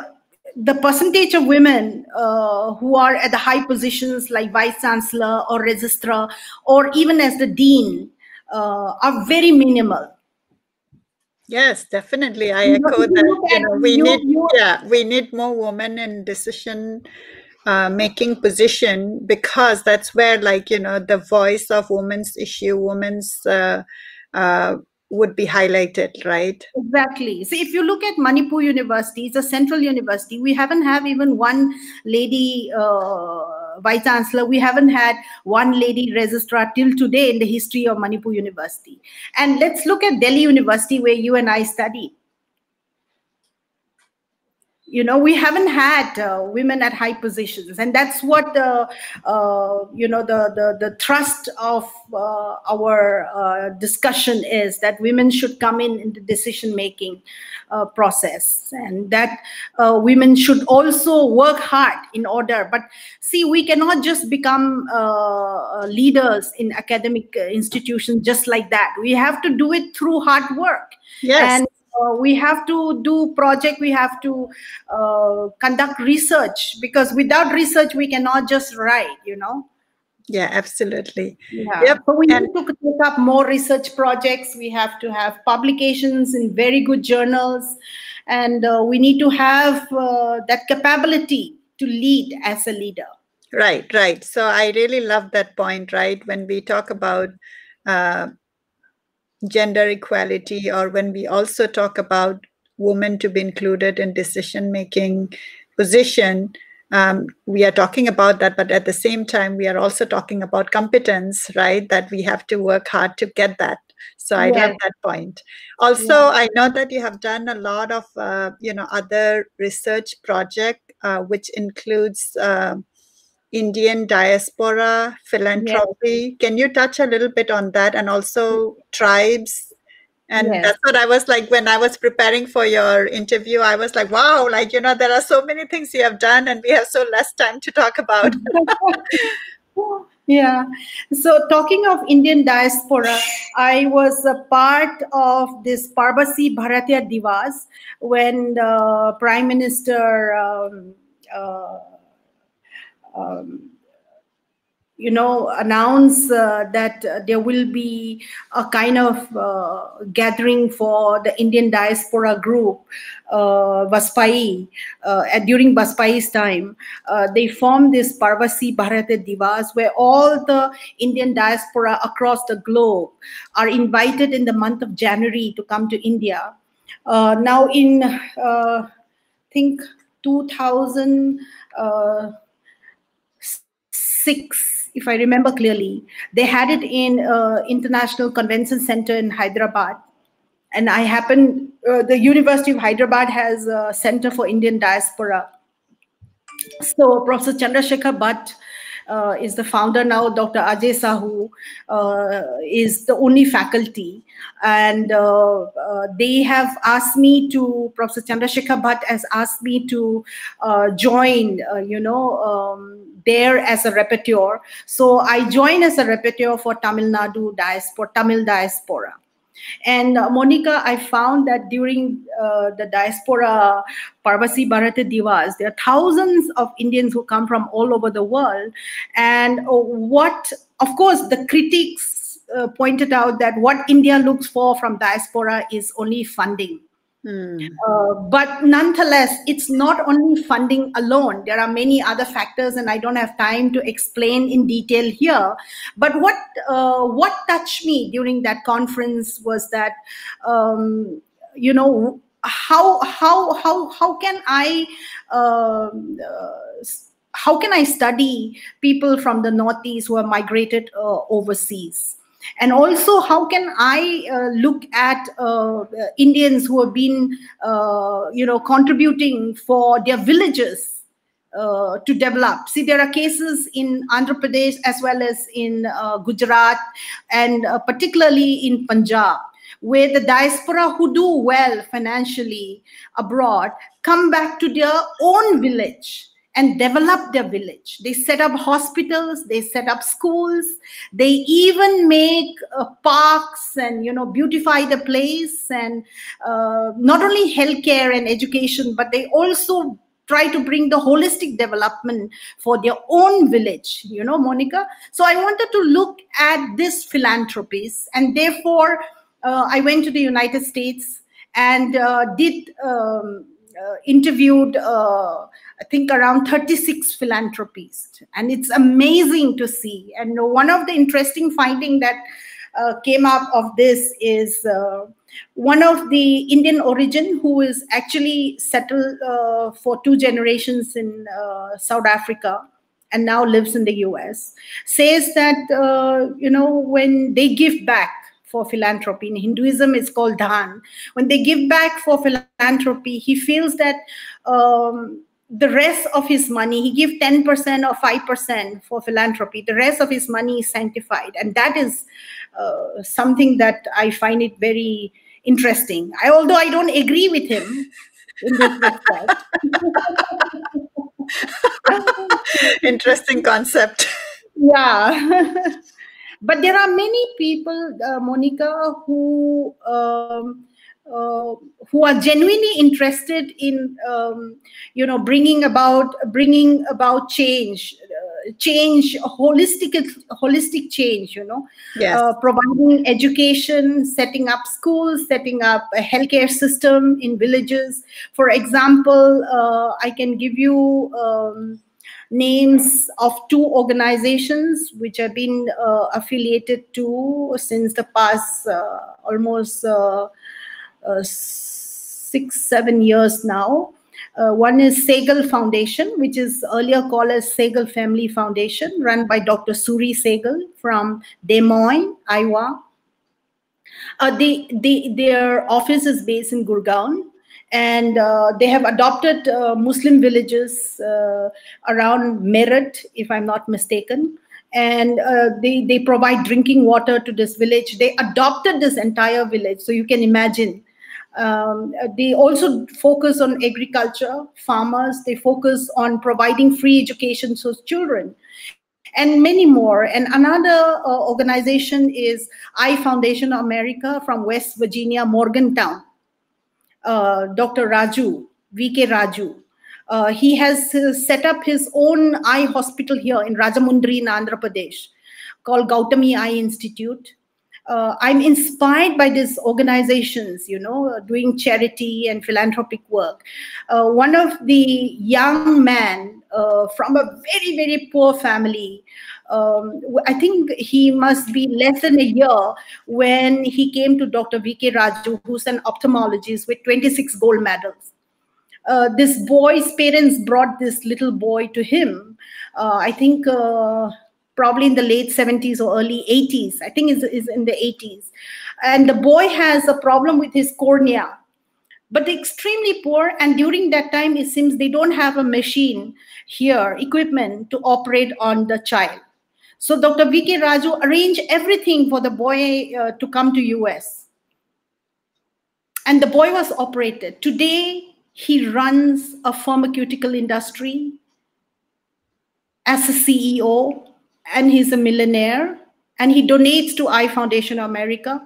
the percentage of women uh, who are at the high positions like vice chancellor or registrar or even as the dean uh, are very minimal. Yes definitely. I echo that. you know, we you, need you, yeah we need more women in decision uh, making position because that's where like you know the voice of women's issue women's uh, uh, would be highlighted, right? Exactly. So if you look at Manipur University, it's a central university. We haven't have even one lady uh, vice chancellor. We haven't had one lady registrar till today in the history of Manipur University. And let's look at Delhi University, where you and I studied you know we haven't had uh, women at high positions and that's what the uh, you know the the, the thrust of uh, our uh, discussion is that women should come in in the decision making uh, process and that uh, women should also work hard in order. But see we cannot just become leaders in academic institutions just like that. We have to do it through hard work. Yes. And uh, we have to do project we have to uh, conduct research because without research we cannot just write you know? Yeah absolutely. Yeah. Yep. so we and need to take up more research projects. We have to have publications in very good journals and uh, we need to have uh, that capability to lead as a leader. Right right. So i really love that point right? When we talk about uh, gender equality or when we also talk about women to be included in decision making position um, we are talking about that but at the same time we are also talking about competence right? That we have to work hard to get that. So i love that point. Also yeah. i know that you have done a lot of uh, you know other research project uh, which includes uh, Indian diaspora philanthropy. Can you touch a little bit on that and also tribes? And that's what I was like when I was preparing for your interview. I was like, wow, like, you know, there are so many things you have done and we have so less time to talk about. yeah. So, talking of Indian diaspora, I was a part of this Pravasi Bharatiya Divas when the Prime Minister. Um, uh, um, you know, announce uh, that uh, there will be a kind of uh, gathering for the Indian diaspora group, uh, Vajpayee, uh, during Vajpayee's time. Uh, they formed this Pravasi Bharatiya Divas, where all the Indian diaspora across the globe are invited in the month of January to come to India. now, in I think 2006, if I remember clearly. They had it in uh, International Convention Center in Hyderabad. And I happen, uh, the University of Hyderabad has a Center for Indian Diaspora. So Professor Chandrasekhar Bhatt uh, is the founder now. Dr. Ajay Sahu uh, is the only faculty. And uh, uh they have asked me to, Professor Chandrasekhar Bhatt has asked me to uh, join, uh, you know, um, there as a rapporteur. So I joined as a rapporteur for Tamil Nadu diaspora, Tamil diaspora. And uh, Monica, I found that during uh, the diaspora Pravasi Bharati Divas, there are thousands of Indians who come from all over the world. And uh, what, of course, the critics uh, pointed out that what India looks for from diaspora is only funding Hmm. Uh, but nonetheless, it's not only funding alone. There are many other factors, and I don't have time to explain in detail here. But what uh, what touched me during that conference was that um, you know how how how how can I. Um, uh, how can I study people from the Northeast who have migrated uh, overseas? And also how can i uh, look at uh, indians who have been uh, you know contributing for their villages uh, to develop? See there are cases in andhra pradesh as well as in uh, gujarat and uh, particularly in punjab where the diaspora who do well financially abroad come back to their own village and develop their village. They set up hospitals, they set up schools, they even make uh, parks and you know beautify the place and uh, not only healthcare and education, but they also try to bring the holistic development for their own village you know monica so i wanted to look at this philanthropies and therefore uh, i went to the united states and uh, did um, interviewed uh, I think around 36 philanthropists. And it's amazing to see. And one of the interesting finding that uh, came up of this is uh, one of the Indian origin who is actually settled uh, for two generations in uh, South Africa and now lives in the US says that, uh, you know, when they give back for philanthropy. In Hinduism, it's called dhan. When they give back for philanthropy, he feels that um, the rest of his money, he gives 10% or 5% for philanthropy. The rest of his money is sanctified. And that is uh, something that I find it very interesting. I, although I don't agree with him in this respect. interesting concept. Yeah. but there are many people, uh, Monica, who um, uh, who are genuinely interested in um, you know bringing about bringing about change uh, change holistic holistic change you know yes. uh, providing education setting up schools setting up a healthcare system in villages for example uh, i can give you um, names of two organizations which have been uh, affiliated to since the past uh, almost uh, six, seven years now. Uh, one is Sehgal Foundation, which is earlier called as Sehgal Family Foundation, run by Dr. Suri Sehgal from Des Moines, Iowa. Uh, they, they, their office is based in Gurgaon, and uh, they have adopted uh, Muslim villages uh, around Merit, if I'm not mistaken. And uh, they they provide drinking water to this village. They adopted this entire village. So you can imagine. Um, they also focus on agriculture, farmers, they focus on providing free education to children and many more. And another uh, organization is Eye Foundation America from West Virginia, Morgantown. Uh, Dr. Raju, VK Raju. Uh, he has uh, set up his own eye hospital here in Rajahmundry in Andhra Pradesh called Gautami Eye Institute uh, I'm inspired by these organizations, you know, doing charity and philanthropic work. Uh, one of the young men uh, from a very, very poor family, um, I think he must be less than a year when he came to Dr. V.K. Raju, who's an ophthalmologist with 26 gold medals. uh, this boy's parents brought this little boy to him. Uh, I think uh, probably in the late 70s or early 80s. I think is is in the 80s, and the boy has a problem with his cornea, but extremely poor. And during that time, it seems they don't have a machine here, equipment to operate on the child. So Dr. V.K. Raju arranged everything for the boy uh, to come to US. And the boy was operated. Today, he runs a pharmaceutical industry as a CEO, and he's a millionaire, and he donates to Eye Foundation of America.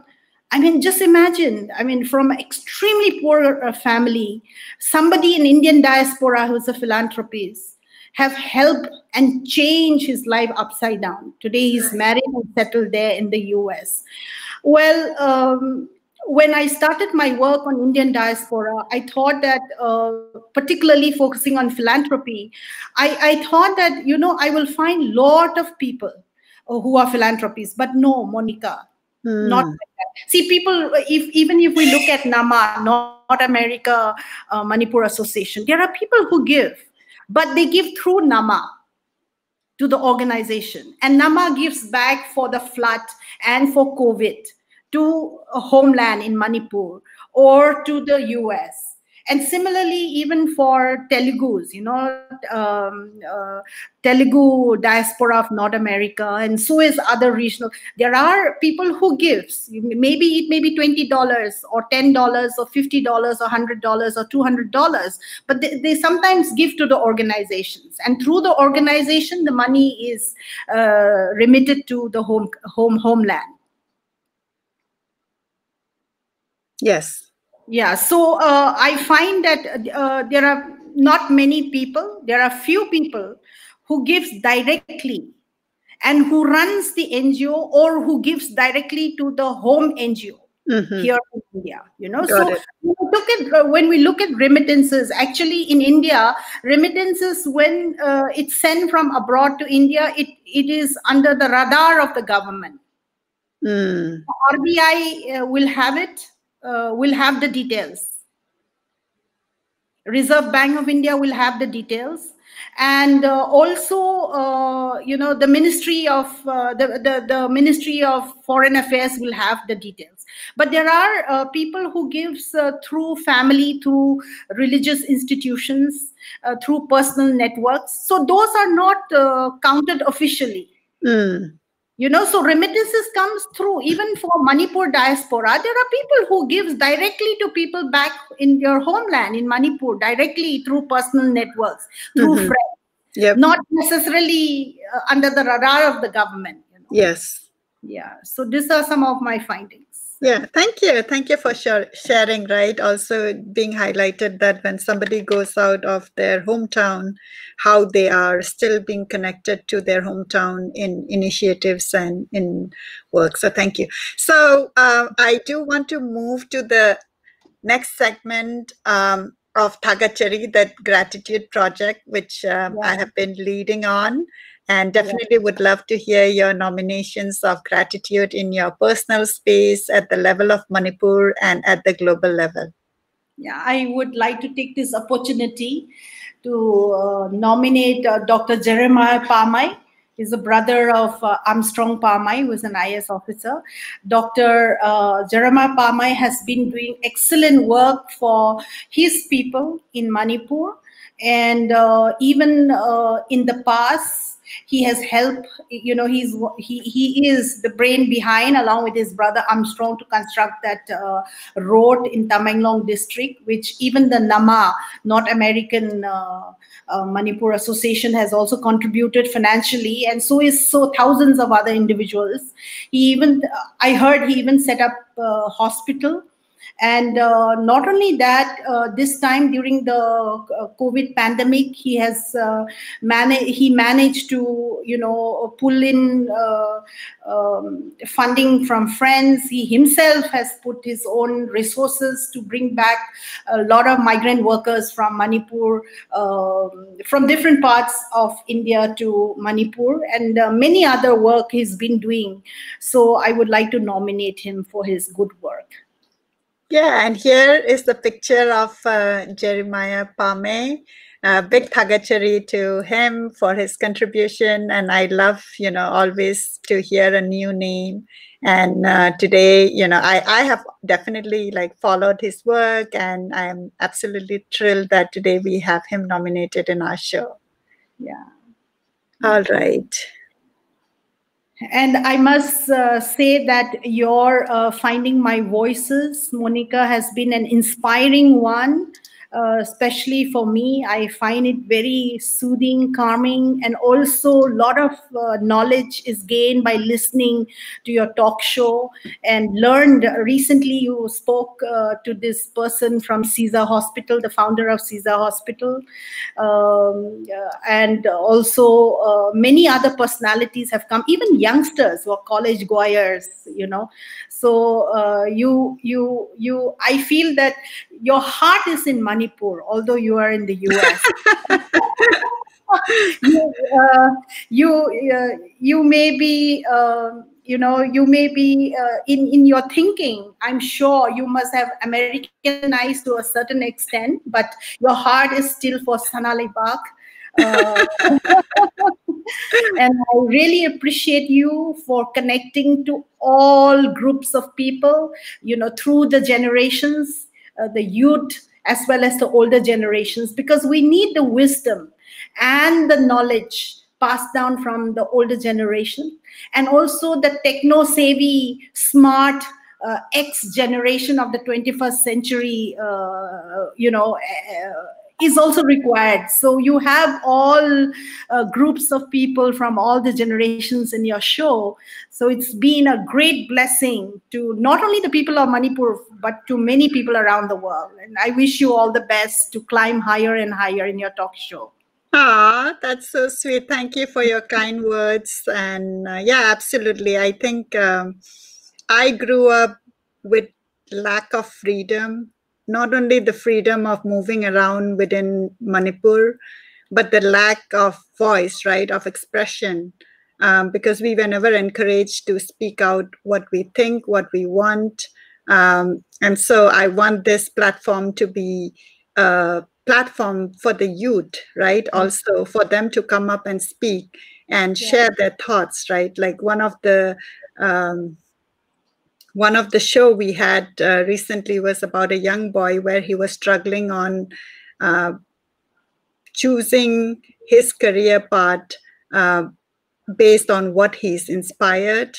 I mean, just imagine, I mean, from extremely poor uh, family, somebody in Indian diaspora who's a philanthropist have helped and changed his life upside down. Today he's married and settled there in the US. Well, um, when I started my work on Indian diaspora, I thought that, uh, particularly focusing on philanthropy, I, I, thought that, you know, I will find lot of people uh, who are philanthropists, but no, Monica, mm. not like See, people, if even if we look at NAMA, North America uh, Manipur Association, there are people who give, but they give through NAMA to the organization. And NAMA gives back for the flood and for COVID to homeland in Manipur or to the US. And similarly, even for Telugus, you know, um, uh, Telugu diaspora of North America, and so is other regional. There are people who gives. Maybe it may be twenty dollars or ten dollars or fifty dollars or hundred dollars or two hundred dollars, but they, they, sometimes give to the organizations, and through the organization, the money is uh, remitted to the home home homeland. Yes. Yeah. So uh, I find that uh, there are not many people. There are few people who gives directly and who runs the NGO or who gives directly to the home NGO. Mm-hmm. here in India. You know, Got so look at uh, when we look at remittances. Actually, in India, remittances when uh, it's sent from abroad to India, it it is under the radar of the government. Mm. RBI uh, will have it uh, will have the details. Reserve Bank of India will have the details. And uh, also, uh, you know, the Ministry of uh, the, the, the Ministry of Foreign Affairs will have the details. But there are uh, people who gives uh, through family, through religious institutions, through personal networks. So those are not counted officially. Mm you know so remittances comes through even for manipur diaspora there are people who gives directly to people back in your homeland in manipur directly through personal networks through mm-hmm. friends yep. not necessarily uh, under the radar of the government you know? yes yeah so these are some of my findings yeah, thank you. Thank you for share, sharing, right? Also, being highlighted that when somebody goes out of their hometown, how they are still being connected to their hometown in initiatives and in work. So, thank you. So, uh, I do want to move to the next segment um, of Thagachari, that gratitude project, which um, yeah. I have been leading on and definitely would love to hear your nominations of gratitude in your personal space at the level of Manipur and at the global level. Yeah, I would like to take this opportunity to uh, nominate uh, Dr. Jeremiah Pame. He's a brother of uh, Armstrong Pame, who is an IS officer. Dr. Uh, Jeremiah Pame has been doing excellent work for his people in Manipur. And uh, even uh, in the past, he has helped you know he's he, he is the brain behind along with his brother armstrong to construct that uh, road in tamenglong district which even the nama north american uh, uh, manipur association has also contributed financially and so is so thousands of other individuals. He even i heard he even set up a hospital and uh, not only that, uh, this time during the uh, COVID pandemic, he has uh, managed. He managed to, you know, pull in uh, um, funding from friends. He himself has put his own resources to bring back a lot of migrant workers from Manipur, um, from different parts of India to Manipur, and uh, many other work he's been doing. So I would like to nominate him for his good work. Yeah, and here is the picture of uh, Jeremiah Pame. Uh, big thagachari to him for his contribution, and I love, you know, always to hear a new name. And uh, today, you know, I I have definitely like followed his work, and I am absolutely thrilled that today we have him nominated in our show. Yeah. All right. And I must uh, say that your uh, Finding My Voices, Monica, has been an inspiring one uh, especially for me. I find it very soothing, calming, and also a lot of uh, knowledge is gained by listening to your talk show and learned. Recently, you spoke uh, to this person from Shija Hospital, the founder of Shija Hospital, um, uh, and also uh, many other personalities have come, even youngsters are college goers, you know. So uh, you, you, you, I feel that your heart is in Manipur, although you are in the US. you, uh, you, uh, you may be, uh, you know, you may be uh, in in your thinking. I'm sure you must have Americanized to a certain extent, but your heart is still for Sana Leibak. Uh, and I really appreciate you for connecting to all groups of people, you know, through the generations uh, the youth as well as the older generations because we need the wisdom and the knowledge passed down from the older generation. And also the techno savvy smart uh, x generation of the 21st century uh, you know uh, is also required. So you have all uh, groups of people from all the generations in your show. So it's been a great blessing to not only the people of Manipur, but to many people around the world. And I wish you all the best to climb higher and higher in your talk show. Ah, that's so sweet. Thank you for your kind words. And uh, yeah, absolutely. I think um, I grew up with lack of freedom not only the freedom of moving around within Manipur, but the lack of voice, right, of expression, um, because we were never encouraged to speak out what we think, what we want. Um, and so I want this platform to be a platform for the youth, right? Mm-hmm. Also for them to come up and speak and yeah. share their thoughts, right? Like one of the um, one of the show we had uh, recently was about a young boy where he was struggling on uh, choosing his career path uh, based on what he's inspired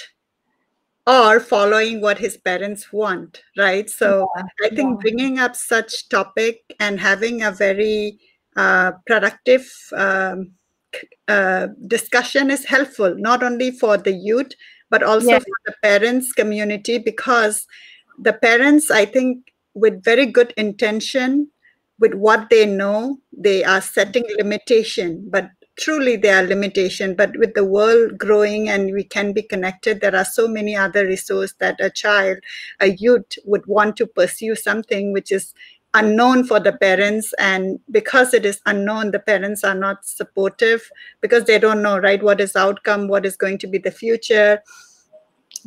or following what his parents want right so yeah, i think yeah. bringing up such topic and having a very uh, productive um, uh, discussion is helpful not only for the youth but also yes. for the parents community because the parents i think with very good intention with what they know they are setting limitation but truly they are limitation. But with the world growing and we can be connected there are so many other resources that a child a youth would want to pursue something which is unknown for the parents. And because it is unknown the parents are not supportive because they don't know right what is outcome what is going to be the future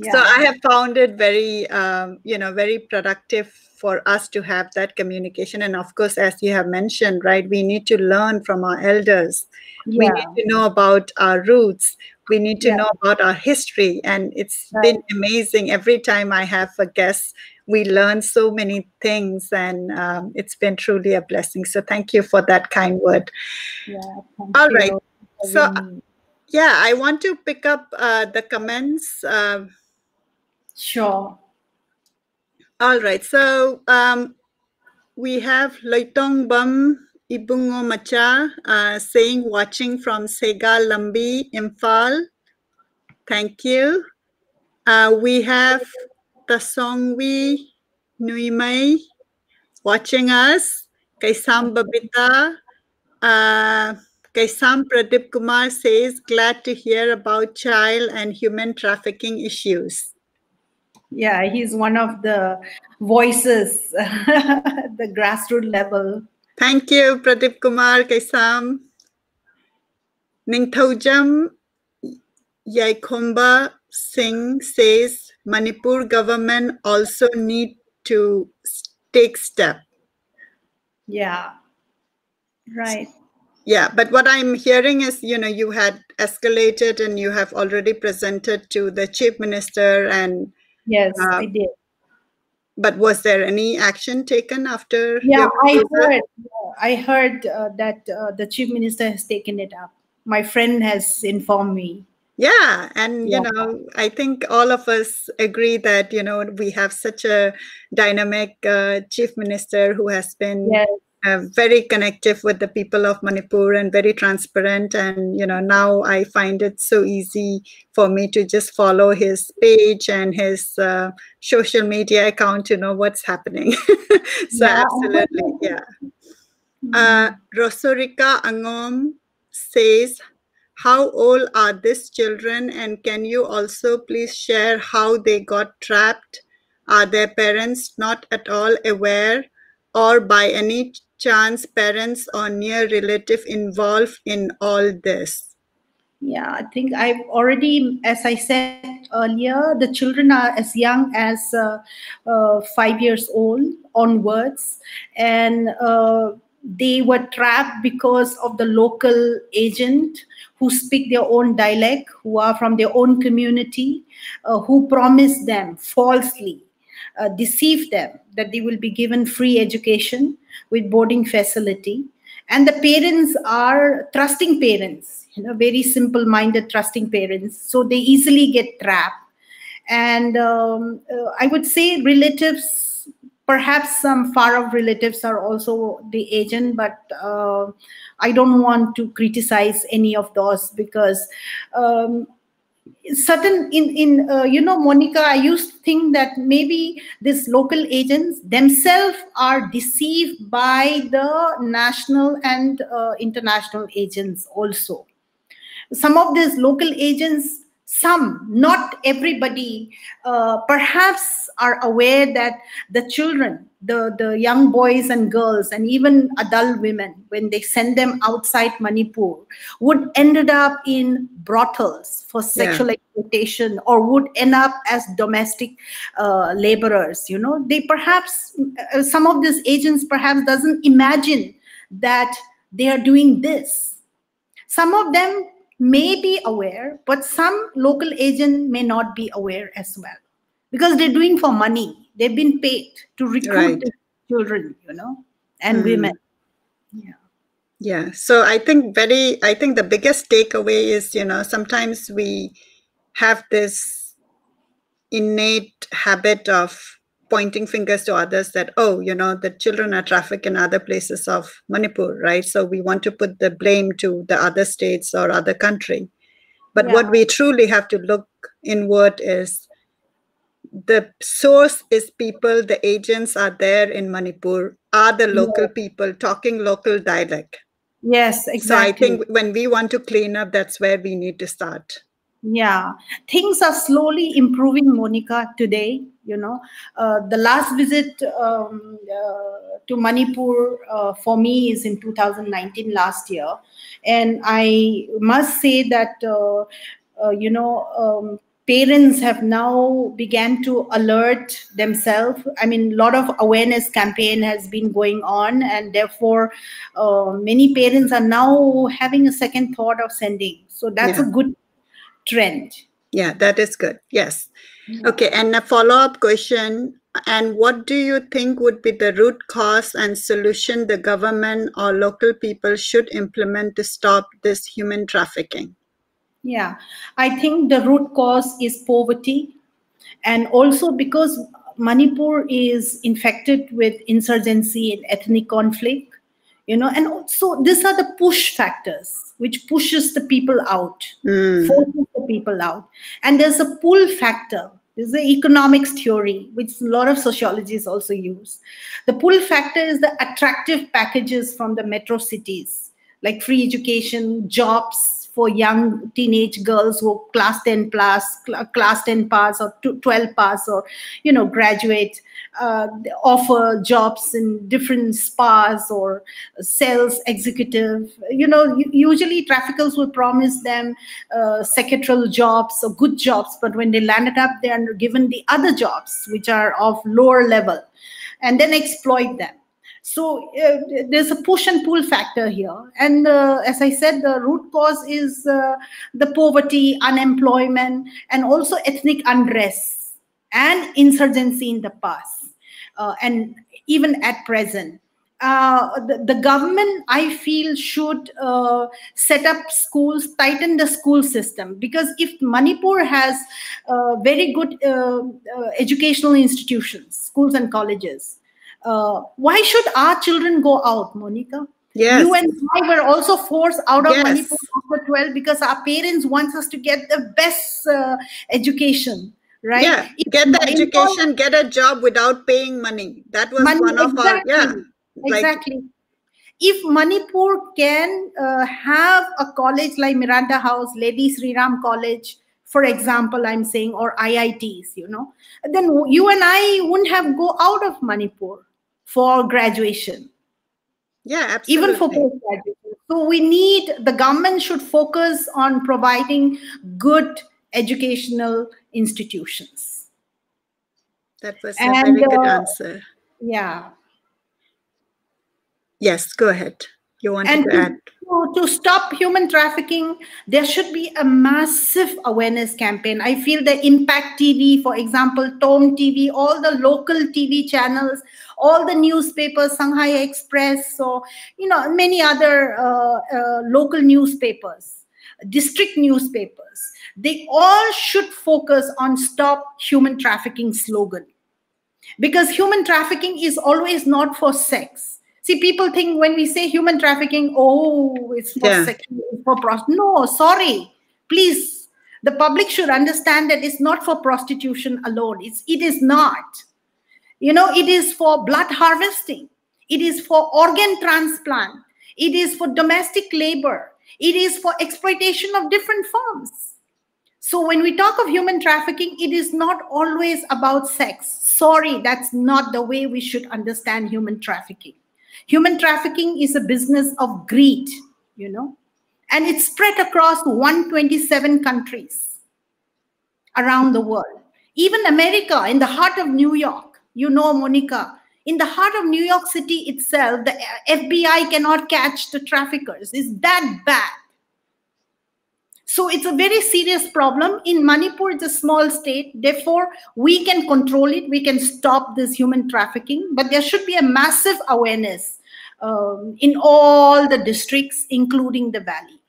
yeah. so i have found it very um, you know very productive for us to have that communication. And of course as you have mentioned right we need to learn from our elders. Yeah. we need to know about our roots. We need to yeah. know about our history. And it's right. been amazing. Every time i have a guest we learn so many things. And um, it's been truly a blessing. So thank you for that kind word. Yeah all right. so yeah i want to pick up uh, the comments uh, sure all right so um, we have loitong bam ibungo macha uh, saying watching from sega lambi imphal thank you uh, we have Tasongwi Nuimei watching us. Kaisam Babita. Uh, Kaisam Pradip Kumar says, glad to hear about child and human trafficking issues. Yeah, he's one of the voices, the grassroots level. Thank you, Pradip Kumar, Kaisam. Ningthojam Yaikomba Singh says Manipur government also need to take step. Yeah. Right. Yeah, but what I'm hearing is, you know, you had escalated and you have already presented to the chief minister and yes, uh, I did. But was there any action taken after? Yeah, I heard. I heard uh, that uh, the chief minister has taken it up. My friend has informed me yeah and yeah. you know i think all of us agree that you know we have such a dynamic uh, chief minister who has been yes. Uh, very connective with the people of manipur and very transparent and you know now i find it so easy for me to just follow his page and his uh, social media account to know what's happening so yeah. absolutely yeah mm-hmm. uh, Rosorica Angom says, how old are these children and can you also please share how they got trapped are their parents not at all aware or by any chance parents or near relative involved in all this? Yeah i think i've already as i said earlier the children are as young as uh, uh, five years old onwards. And uh, they were trapped because of the local agent who speak their own dialect, who are from their own community, uh, who promise them falsely, uh, deceive them that they will be given free education with boarding facility. And the parents are trusting parents, you know, very simple minded, trusting parents. So they easily get trapped. And um, uh, I would say relatives perhaps some far off relatives are also the agent but uh, i don't want to criticize any of those because um, certain in in uh, you know monica i used to think that maybe these local agents themselves are deceived by the national and uh, international agents also. Some of these local agents some, not everybody, uh, perhaps are aware that the children, the, the young boys and girls, and even adult women, when they send them outside Manipur, would ended up in brothels for sexual yeah. exploitation or would end up as domestic uh, laborers. You know, they perhaps, uh, some of these agents perhaps doesn't imagine that they are doing this. Some of them may be aware, but some local agent may not be aware as well because they're doing for money. They've been paid to recruit right. children, you know, and mm. women. Yeah. Yeah. So I think very, I think the biggest takeaway is, you know, sometimes we have this innate habit of pointing fingers to others that oh you know the children are trafficked in other places of manipur right so we want to put the blame to the other states or other country but yeah. what we truly have to look inward is the source is people the agents are there in manipur are the local yeah. people talking local dialect. Yes exactly so i think when we want to clean up that's where we need to start. Yeah. Things are slowly improving monica today you know. Uh, the last visit um, uh, to manipur uh, for me is in 2019 last year. And i must say that uh, uh, you know um, parents have now began to alert themselves i mean a lot of awareness campaign has been going on and therefore uh, many parents are now having a second thought of sending so that's yeah. a good trend. Yeah, that is good. Yes. Okay, and a follow up question. And what do you think would be the root cause and solution the government or local people should implement to stop this human trafficking? Yeah, I think the root cause is poverty. And also because Manipur is infected with insurgency and ethnic conflict, you know, and also these are the push factors which pushes the people out, mm. forces the people out. And there's a pull factor. There's the economics theory, which a lot of sociologists also use. The pull factor is the attractive packages from the metro cities, like free education, jobs for young teenage girls who class 10 plus class 10 pass or 12 pass or you know graduate uh, offer jobs in different spas or sales executive. You know usually traffickers will promise them uh, secretarial jobs or good jobs but when they landed up they are given the other jobs which are of lower level and then exploit them so uh, there's a push and pull factor here. And uh, as I said, the root cause is uh, the poverty, unemployment, and also ethnic unrest and insurgency in the past. Uh, and even at present. Uh, the, the, government, I feel, should uh, set up schools, tighten the school system. Because if Manipur has very good educational institutions, schools and colleges, uh, why should our children go out, Monica? Yes. You and I were also forced out of yes. Manipur after 12 because our parents want us to get the best uh, education, right? Yeah, if get the education, get a job without paying money. That was money, one of exactly, our, yeah. Exactly. Like, if Manipur can uh, have a college like Miranda House, Lady Sri Ram College, for example, I'm saying, or IITs, you know, then you and I wouldn't have go out of Manipur for graduation. Yeah, absolutely. Even for postgraduation. So we need the government should focus on providing good educational institutions. That was a and, very good uh, answer. Yeah. Yes, go ahead. You want to add? To, to stop human trafficking, there should be a massive awareness campaign. I feel the Impact TV, for example, Tom TV, all the local TV channels, all the newspapers, Sangai Express, so you know many other uh, uh, local newspapers, district newspapers. They all should focus on stop human trafficking slogan, because human trafficking is always not for sex See, people think when we say human trafficking, oh, it's for yeah. sexual, for prostitution. No, sorry. Please, the public should understand that it's not for prostitution alone. It's it is not. You know, it is for blood harvesting. It is for organ transplant. It is for domestic labor. It is for exploitation of different forms. So when we talk of human trafficking, it is not always about sex. Sorry, that's not the way we should understand human trafficking. Human trafficking is a business of greed, you know, and it's spread across 127 countries around the world. Even America, in the heart of New York, you know, Monica, in the heart of New York City itself, the FBI cannot catch the traffickers. It's that bad. So it's a very serious problem. In Manipur, it's a small state. Therefore, we can control it. We can stop this human trafficking. But there should be a massive awareness um, in all the districts, including the valley.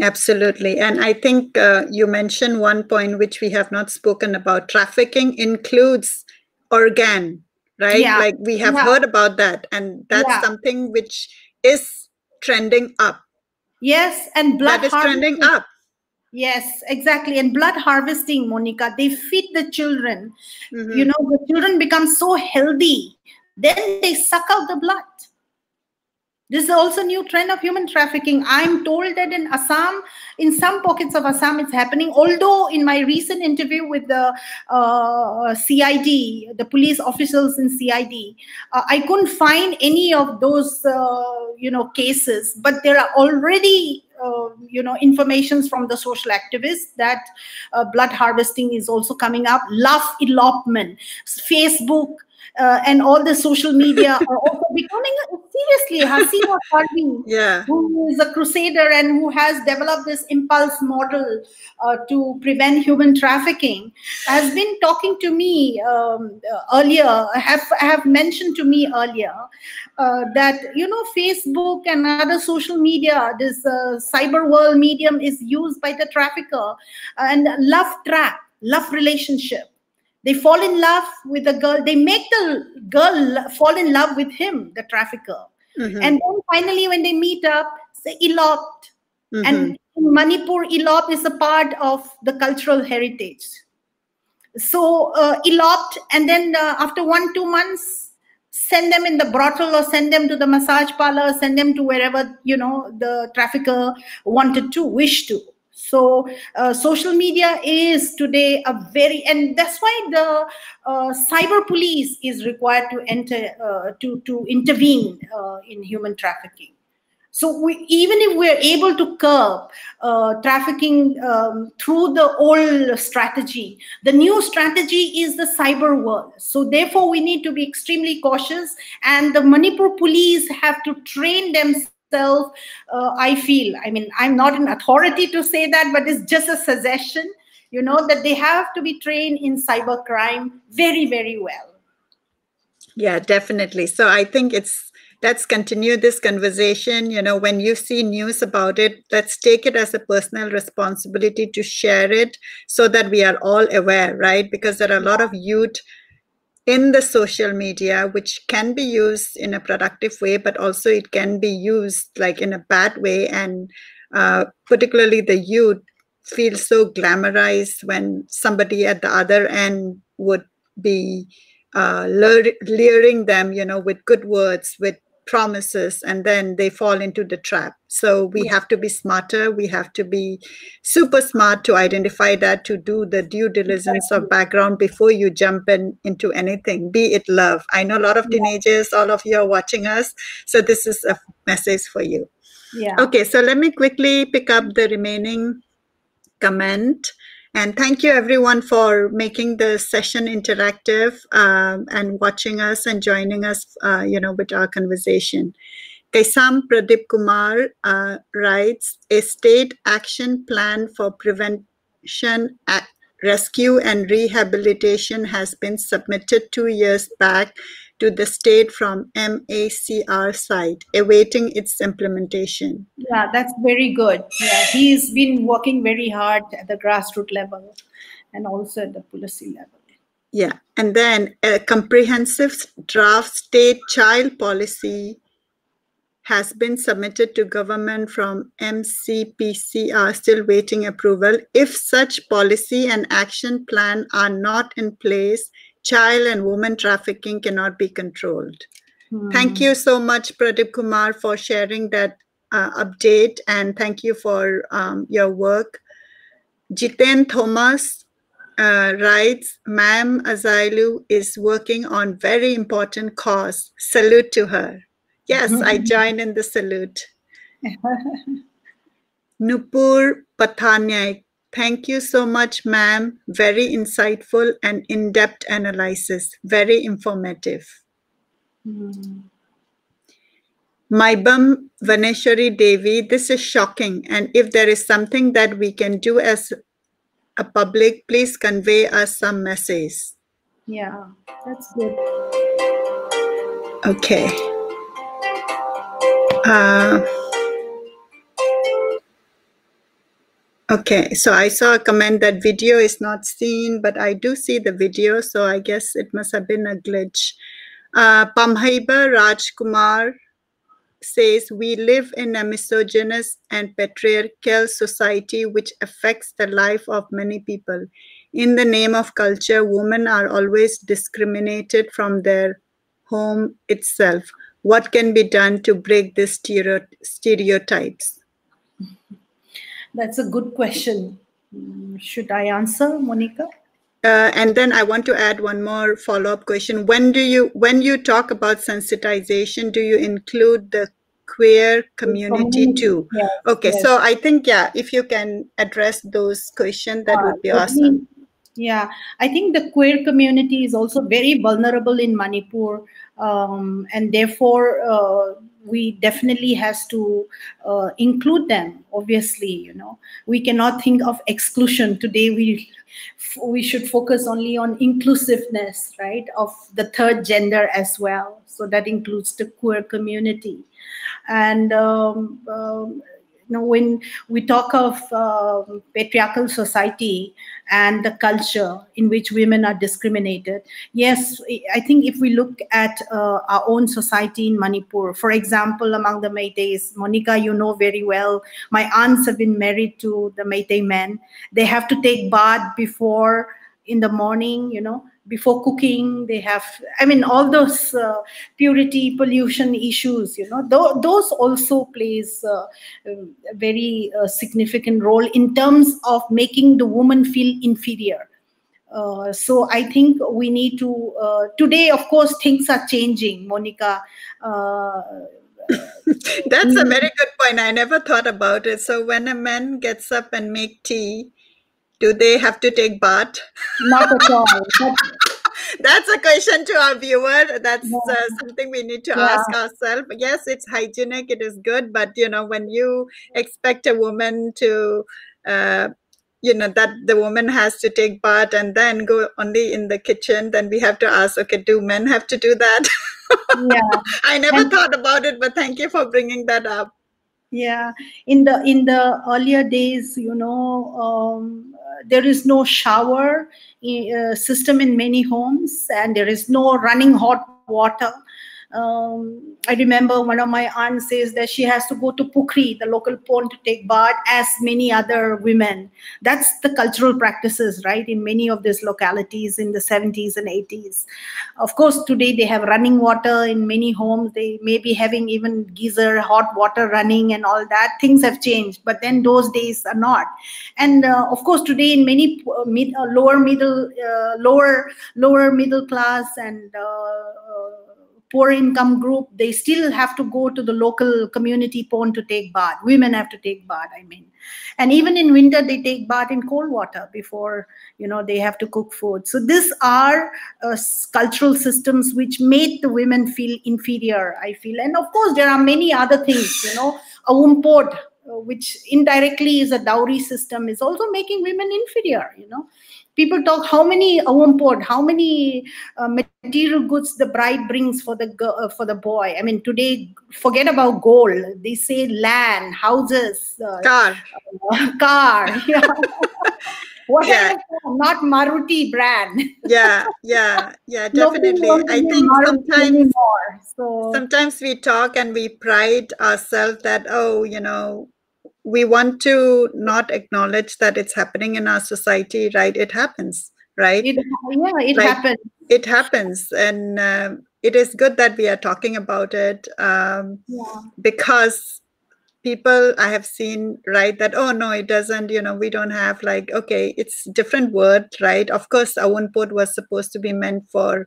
Absolutely. And I think uh, you mentioned one point which we have not spoken about. Trafficking includes organ, right? Yeah. Like we have yeah. heard about that. And that's yeah. something which is trending up. Yes. And blood that is trending up. Yes, exactly. And blood harvesting, Monica, they feed the children. Mm-hmm. You know, the children become so healthy. Then they suck out the blood. This is also new trend of human trafficking. I'm told that in Assam, in some pockets of Assam, it's happening. Although in my recent interview with the uh, CID, the police officials in CID, uh, I couldn't find any of those, uh, you know, cases. But there are already, uh, you know, informations from the social activists that uh, blood harvesting is also coming up. Love elopement, Facebook uh, and all the social media are also becoming seriously Hasina Kharbhih, yeah. who is a crusader and who has developed this impulse model uh, to prevent human trafficking, has been talking to me um, earlier, have, have mentioned to me earlier uh, that, you know, Facebook and other social media, this uh, cyber world medium is used by the trafficker and love trap, love relationship they fall in love with the girl. They make the girl fall in love with him the trafficker. Mm-hmm. and then finally when they meet up they eloped mm-hmm. and manipur elope is a part of the cultural heritage. So uh, eloped and then uh, after one two months send them in the brothel or send them to the massage parlor send them to wherever you know the trafficker wanted to wish to so uh, social media is today a very and that's why the uh, cyber police is required to enter uh, to to intervene uh, in human trafficking so we, even if we're able to curb uh, trafficking um, through the old strategy, the new strategy is the cyber world. So therefore, we need to be extremely cautious, and the Manipur police have to train themselves. Uh, I feel. I mean, I'm not an authority to say that, but it's just a suggestion. You know that they have to be trained in cyber crime very, very well. Yeah, definitely. So I think it's let's continue this conversation. You know, when you see news about it, let's take it as a personal responsibility to share it so that we are all aware, right? Because there are a lot of youth in the social media which can be used in a productive way, but also it can be used like in a bad way. And uh, particularly the youth feel so glamorized when somebody at the other end would be uh, luring them, you know, with good words, with promises and then they fall into the trap. So we have to be smarter. We have to be super smart to identify that to do the due diligence of background before you jump in into anything be it love. I know a lot of teenagers all of you are watching us so this is a message for you. Yeah. Okay so let me quickly pick up the remaining comment and thank you everyone for making the session interactive um, and watching us and joining us, uh, you know, with our conversation. Kaisam Pradeep Kumar uh, writes, a state action plan for prevention, rescue and rehabilitation has been submitted two years back to the state from MACR side, awaiting its implementation. Yeah, that's very good. Yeah, he's been working very hard at the grassroots level and also at the policy level. Yeah, and then a comprehensive draft state child policy has been submitted to government from MCPCR, still waiting approval. If such policy and action plan are not in place, child and woman trafficking cannot be controlled. Hmm. Thank you so much, Pradeep Kumar, for sharing that uh, update and thank you for um, your work. Jiten Thomas uh, writes, Ma'am Ajailiu is working on very important cause. Salute to her. Yes, I join in the salute. Nupur Pathanyak Thank you so much, ma'am. Very insightful and in depth analysis. Very informative. Mm. Maibam Vaneshwari Devi, this is shocking. And if there is something that we can do as a public, please convey us some message. Yeah, that's good. Okay. Uh, Okay, so I saw a comment that video is not seen, but I do see the video, so I guess it must have been a glitch. Uh, Pamhaiba Rajkumar says, We live in a misogynist and patriarchal society which affects the life of many people. In the name of culture, women are always discriminated from their home itself. What can be done to break these stereotypes? That's a good question. Mm, should I answer, Monica? Uh, and then I want to add one more follow-up question. When do you, when you talk about sensitization, do you include the queer community, community too? Yes, okay, yes. so I think yeah, if you can address those questions, that uh, would be awesome. Yeah, I think the queer community is also very vulnerable in Manipur, um, and therefore uh, we definitely has to uh, include them obviously you know. We cannot think of exclusion. Today we we should focus only on inclusiveness right of the third gender as well. So that includes the queer community. And um, um, you know, when we talk of uh, patriarchal society and the culture in which women are discriminated, yes, I think if we look at uh, our own society in Manipur, for example, among the Meiteis, Monica, you know very well, my aunts have been married to the Meitei men. They have to take bath before in the morning you know before cooking they have i mean all those uh, purity pollution issues you know th- those also plays uh, a very uh, significant role in terms of making the woman feel inferior uh, so I think we need to uh, today. Of course, things are changing, Monica. Uh, That's a very good point. I never thought about it. So when a man gets up and make tea, do they have to take bath? Not at all. That's a question to our viewer. That's uh, something we need to Yeah. ask ourselves. Yes, it's hygienic, it is good, but you know, when you expect a woman to, uh, you know, that the woman has to take bath and then go only in the kitchen, then we have to ask, okay, do men have to do that? yeah. I never And- thought about it, but thank you for bringing that up. yeah in the in the earlier days you know um, there is no shower uh, system in many homes and there is no running hot water um, I remember one of my aunts says that she has to go to Pukri, the local pond, to take bath, as many other women. That's the cultural practices, right, in many of these localities in the 70s and 80s. Of course, today they have running water in many homes. They may be having even geyser, hot water running, and all that. Things have changed, but then those days are not. And uh, of course, today in many uh, mid, uh, lower middle, uh, lower lower middle class and uh, poor income group, they still have to go to the local community pond to take bath. Women have to take bath, I mean. And even in winter, they take bath in cold water before, you know, they have to cook food. So these are uh, cultural systems which made the women feel inferior, I feel. And of course, there are many other things, you know, awunpot, uh, which indirectly is a dowry system, is also making women inferior, you know people talk how many awunpot how many uh, material goods the bride brings for the girl, uh, for the boy i mean today forget about gold they say land houses uh, Car. car yeah. what Yeah. not maruti brand Yeah, yeah, yeah, definitely. I think Maruti sometimes anymore. so sometimes we talk and we pride ourselves that oh you know we want to not acknowledge that it's happening in our society right? It happens right? It, yeah it Like- happened it happens. And um it is good that we are talking about it um, yeah. because people i have seen right that oh no it doesn't you know we don't have like okay it's different word right? Of course awunpot was supposed to be meant for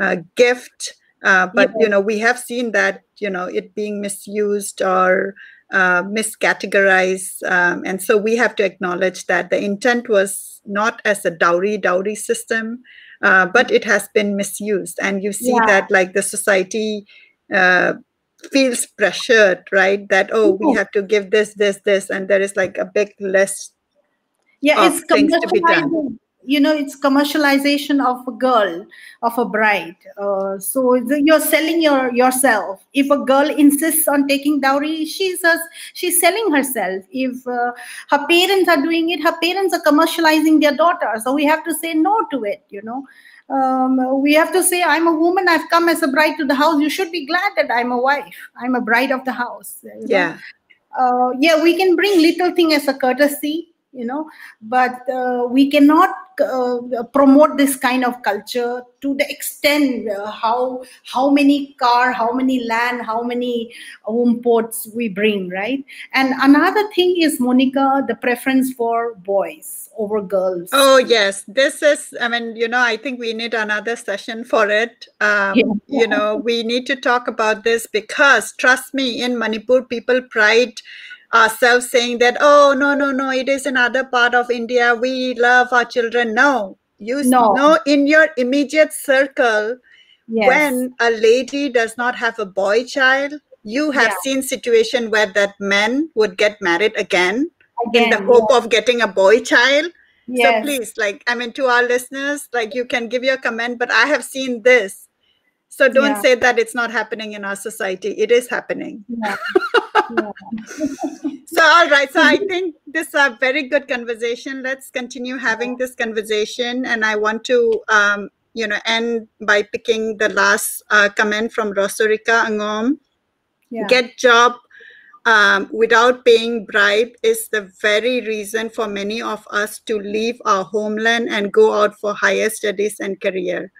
uh, gift uh, but you know we have seen that you know it being misused or uh, miscategorized um, and so we have to acknowledge that the intent was not as a dowry dowry system uh, but it has been misused and you see Yeah. that like the society uh, feels pressured right that oh we have to give this this this and there is like a big list yeah of it's things to be done. You know it's commercialization of a girl of a bride. Uh, so you're selling your yourself. If a girl insists on taking dowry she's a, she's selling herself. If uh, her parents are doing it her parents are commercializing their daughter. So we have to say no to it you know. Um, we have to say i'm a woman i've come as a bride to the house. You should be glad that i'm a wife. I'm a bride of the house. Yeah. Uh, yeah, we can bring little thing as a courtesy, you know, but uh, we cannot uh, promote this kind of culture to the extent uh, how how many car, how many land, how many home ports we bring, right? And another thing is, Monica, the preference for boys over girls. oh yes this is i mean you know i think we need another session for it um, Yeah. you know we need to talk about this because trust me in manipur people pride ourselves saying that oh no no no it is another part of india we love our children no you No. know in your immediate circle yes. when a lady does not have a boy child you have Yeah. seen situation where that men would get married again, in the Again, hope of getting a boy child yes. so please like i mean to our listeners like you can give your comment but i have seen this so don't Yeah. say that it's not happening in our society it is happening Yeah. Yeah. so all right so i think this is a very good conversation let's continue having this conversation and i want to um, you know end by picking the last uh, comment from rosorica angom get job um, without paying bribe is the very reason for many of us to leave our homeland and go out for higher studies and career.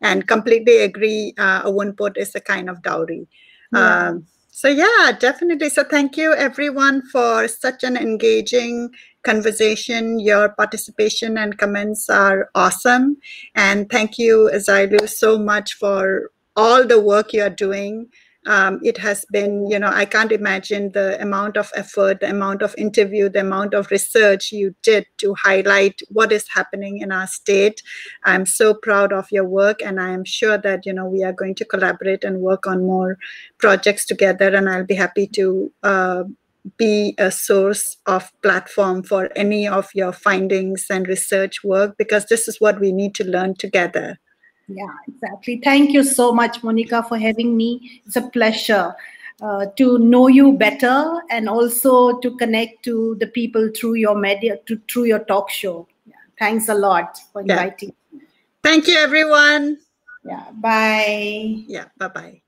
And completely agree, uh, a Awunpot is a kind of dowry. Yeah. Um, so yeah, definitely. So thank you everyone for such an engaging conversation. Your participation and comments are awesome. And thank you, Zailu, so much for all the work you are doing um, it has been, you know, I can't imagine the amount of effort, the amount of interview, the amount of research you did to highlight what is happening in our state. I'm so proud of your work, and I am sure that, you know, we are going to collaborate and work on more projects together, and I'll be happy to. Uh, be a source of platform for any of your findings and research work because this is what we need to learn together yeah, exactly. Thank you so much, Monica, for having me. It's a pleasure uh, to know you better and also to connect to the people through your media, to, through your talk show. Yeah. Thanks a lot for inviting. Yeah. Thank you, everyone. Yeah. Bye. Yeah. Bye bye.